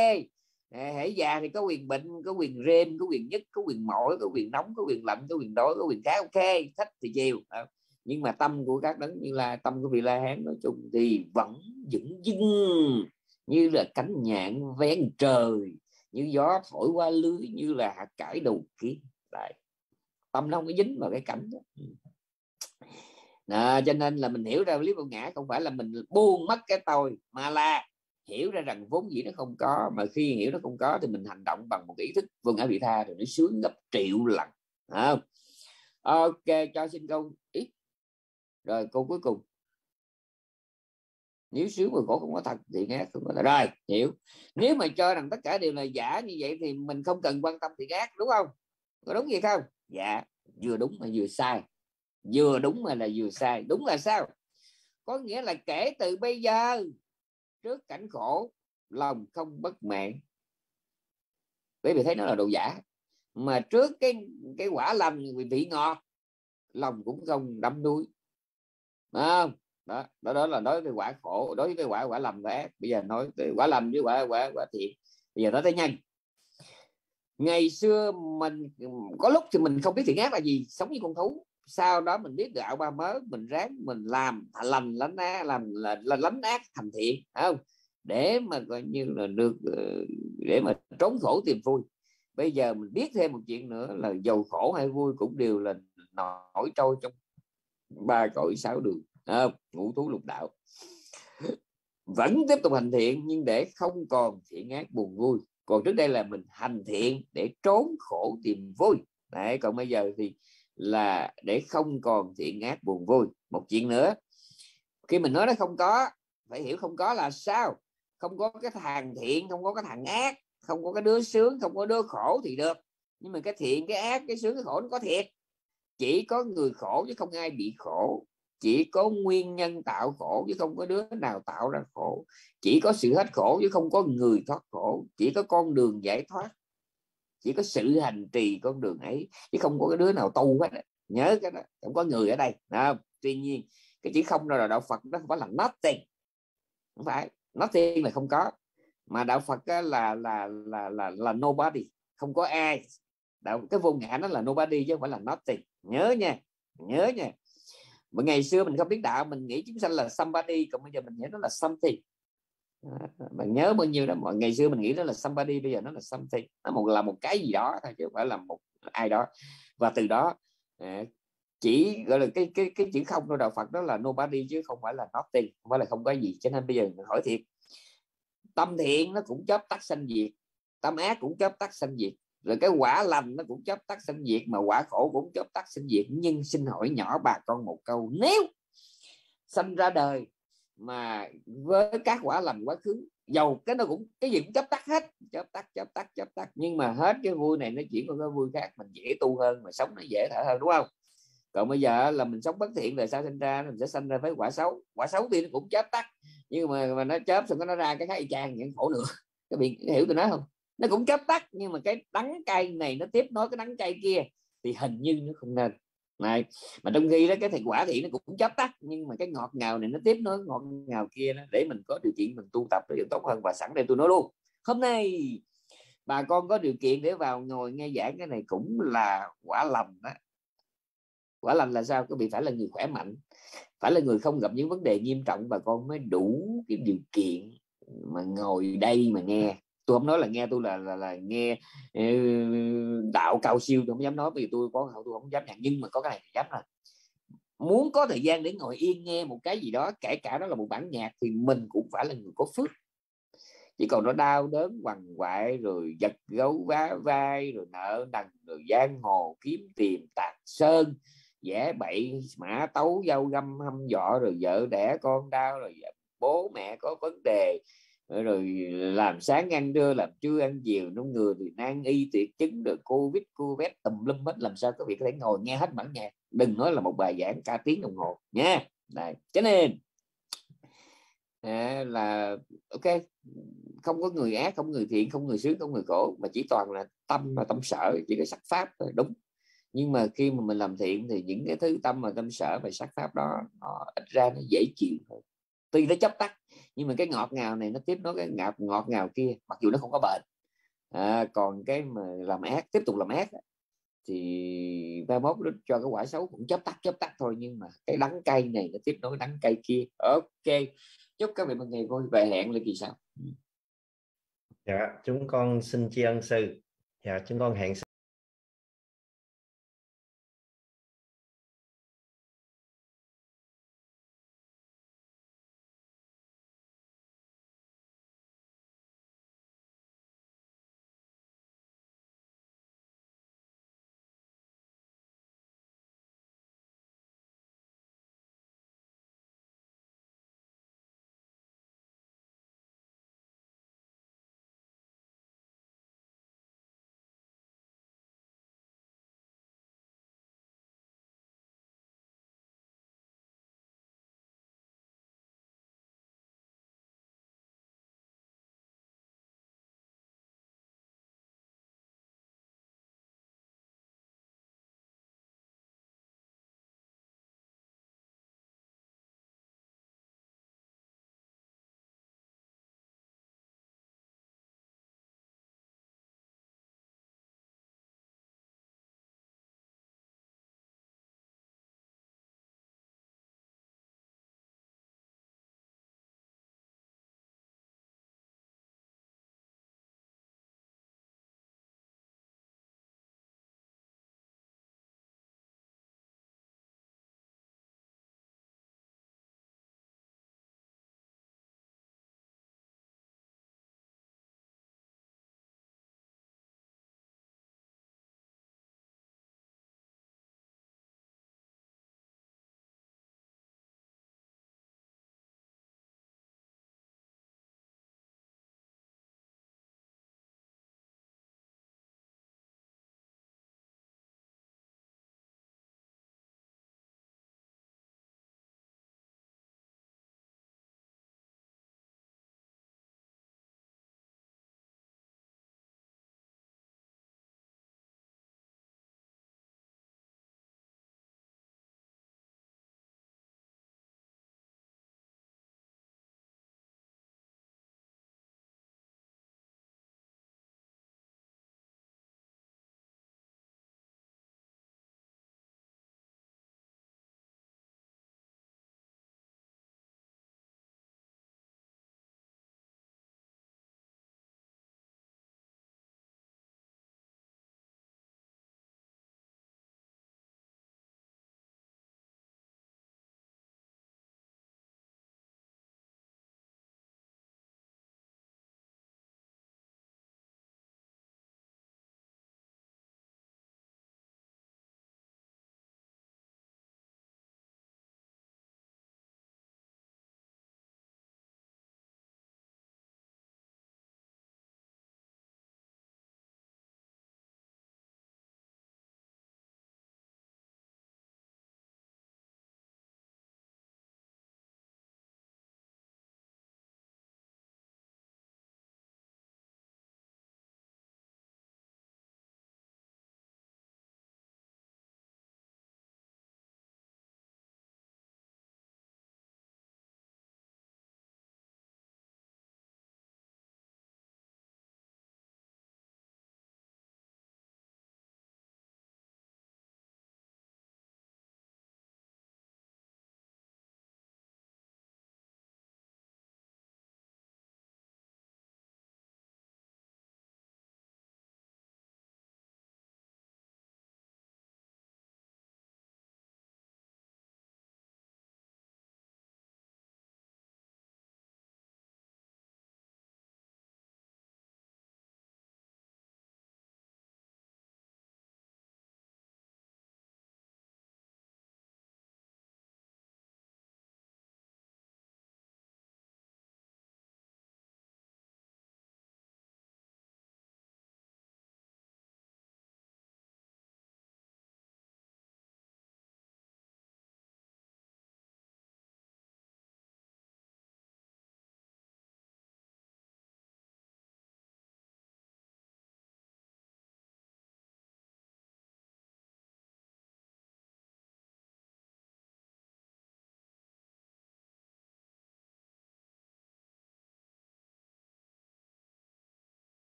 Hãy già thì có quyền bệnh, có quyền rên, có quyền nhất có quyền mỏi, có quyền nóng, có quyền lạnh, có quyền đói, có quyền khát ok. Thích thì chiều nhưng mà tâm của các đấng như là tâm của vị la hán nói chung thì vẫn vững dưng như là cánh nhạn ven trời như gió thổi qua lưới như là hạt cải đầu kia lại tâm nó không có dính vào cái cảnh đó. À, cho nên là mình hiểu ra lý vô ngã không phải là mình buông mất cái tôi mà là hiểu ra rằng vốn dĩ nó không có mà khi hiểu nó không có thì mình hành động bằng một ý thức. Vô ngã vị tha thì nó sướng gấp triệu lần à, ok cho xin câu ít rồi câu cuối cùng. Nếu sướng mà khổ không có thật thì ác không có thật. Rồi, hiểu. Nếu mà cho rằng tất cả đều là giả như vậy thì mình không cần quan tâm thì ác đúng không? Có đúng gì không? Dạ vừa đúng mà vừa sai. Vừa đúng mà là vừa sai. Đúng là sao? Có nghĩa là kể từ bây giờ, trước cảnh khổ, lòng không bất mãn. Bởi vì thấy nó là đồ giả. Mà trước cái cái quả lành vị ngọt, lòng cũng không đắm đuối không? Đó đó đó là nói về quả khổ đối với quả quả lầm và ác. Bây giờ nói về quả lầm với quả quả quả thiện. Bây giờ nói tới nhanh. Ngày xưa mình có lúc thì mình không biết thiện ác là gì sống như con thú. Sau đó mình biết gạo ba mớ mình ráng mình làm lành lánh ác làm là, là lánh ác thành thiện không? Để mà coi như là được ờ, để mà trốn khổ tìm vui. Bây giờ mình biết thêm một chuyện nữa là giàu khổ hay vui cũng đều là nổi trôi trong ba cõi sáu đường à, ngũ thú lục đạo. Vẫn tiếp tục hành thiện nhưng để không còn thiện ác buồn vui. Còn trước đây là mình hành thiện để trốn khổ tìm vui. Đấy, còn bây giờ thì là để không còn thiện ác buồn vui. Một chuyện nữa khi mình nói nó không có phải hiểu không có là sao? Không có cái thằng thiện không có cái thằng ác không có cái đứa sướng không có đứa khổ thì được. Nhưng mà cái thiện cái ác cái sướng cái khổ nó có thiệt chỉ có người khổ chứ không ai bị khổ. Chỉ có nguyên nhân tạo khổ chứ không có đứa nào tạo ra khổ. Chỉ có sự hết khổ chứ không có người thoát khổ. Chỉ có con đường giải thoát. Chỉ có sự hành trì con đường ấy chứ không có cái đứa nào tu hết nhớ cái đó, không có người ở đây không? tuy nhiên, cái chỉ không là đạo Phật nó không phải là nothing không phải nothing là không có. Mà đạo Phật là là là là là nobody, không có ai. Đạo, cái vô ngã nó là nobody chứ không phải là nothing nhớ nha nhớ nha. Mà ngày xưa mình không biết đạo, mình nghĩ chúng sanh là somebody, còn bây giờ mình nghĩ nó là something. À, bạn nhớ bao nhiêu đó mọi ngày xưa mình nghĩ nó là somebody, bây giờ nó là something. Nó một, là một cái gì đó thôi, chứ không phải là một ai đó. Và từ đó à, chỉ gọi là cái cái cái chữ không của đạo Phật đó là nobody, chứ không phải là nothing, không phải là không có gì. Cho nên bây giờ mình hỏi thiệt, tâm thiện nó cũng chấp tắt sanh diệt, tâm ác cũng chấp tắt sanh diệt rồi cái quả lành nó cũng chấp tắt sinh diệt, mà quả khổ cũng chấp tắt sinh diệt. Nhưng xin hỏi nhỏ bà con một câu, nếu sinh ra đời mà với các quả lành quá khứ, dầu cái nó cũng, cái gì cũng chấp tắt hết chấp tắt chấp tắt chấp tắt. Nhưng mà hết cái vui này nó chuyển qua cái vui khác, mình dễ tu hơn, mà sống nó dễ thở hơn, đúng không? Còn bây giờ là mình sống bất thiện, rồi sao sinh ra? Mình sẽ sinh ra với quả xấu. Quả xấu thì nó cũng chớp tắt, nhưng mà mà nó chớp xong nó ra cái khác y chang những khổ nữa. Các bạn hiểu tôi nói không? Nó cũng chấp tắt nhưng mà cái đắng cay này nó tiếp nối cái đắng cay kia thì hình như nó không nên. Này mà trong khi đó cái thành quả thì nó cũng chấp tắt nhưng mà cái ngọt ngào này nó tiếp nối ngọt ngào kia đó, để mình có điều kiện mình tu tập được tốt hơn và sẵn đây tôi nói luôn. Hôm nay bà con có điều kiện để vào ngồi nghe giảng cái này cũng là quả lành đó. Quả lành là sao? Các vị phải là người khỏe mạnh phải là người không gặp những vấn đề nghiêm trọng bà con mới đủ cái điều kiện mà ngồi đây mà nghe tôi không nói là nghe tôi là là, là nghe ờ, đạo cao siêu tôi không dám nói vì tôi có tôi không dám nhận nhưng mà có cái này dám là muốn có thời gian để ngồi yên nghe một cái gì đó kể cả đó là một bản nhạc thì mình cũng phải là người có phước. Chỉ còn nó đau đớn quằn quại rồi giật gấu vá vai rồi nợ nần rồi giang hồ kiếm tiền tạc sơn vẽ bậy mã tấu dâu găm hâm dọ rồi vợ đẻ con đau rồi ờ, bố mẹ có vấn đề Ờ, rồi làm sáng ăn trưa làm trưa ăn chiều nó người thì nan y tuyệt chứng được covid covid tùm lum hết làm sao có việc có thể ngồi nghe hết bản nhạc. Đừng nói là một bài giảng cả tiếng đồng hồ nha. Này cho nên à, là ok không có người ác không người thiện không người sướng không người khổ mà chỉ toàn là tâm và tâm sợ chỉ có sắc pháp thôi đúng. Nhưng mà khi mà mình làm thiện thì những cái thứ tâm và tâm sở và sắc pháp đó nó ít ra nó dễ chịu thôi. Tuy nó chấp tắt nhưng mà cái ngọt ngào này nó tiếp nối cái ngọt ngọt ngào kia mặc dù nó không có bệnh. À, còn cái mà làm ác tiếp tục làm ác thì ba mốt nó cho cái quả xấu cũng chấp tắt chấp tắt thôi nhưng mà cái đắng cay này nó tiếp nối đắng cay kia. Ok chúc các vị một ngày vui và hẹn lại kỳ sau. Dạ chúng con xin tri ân sư. Dạ chúng con hẹn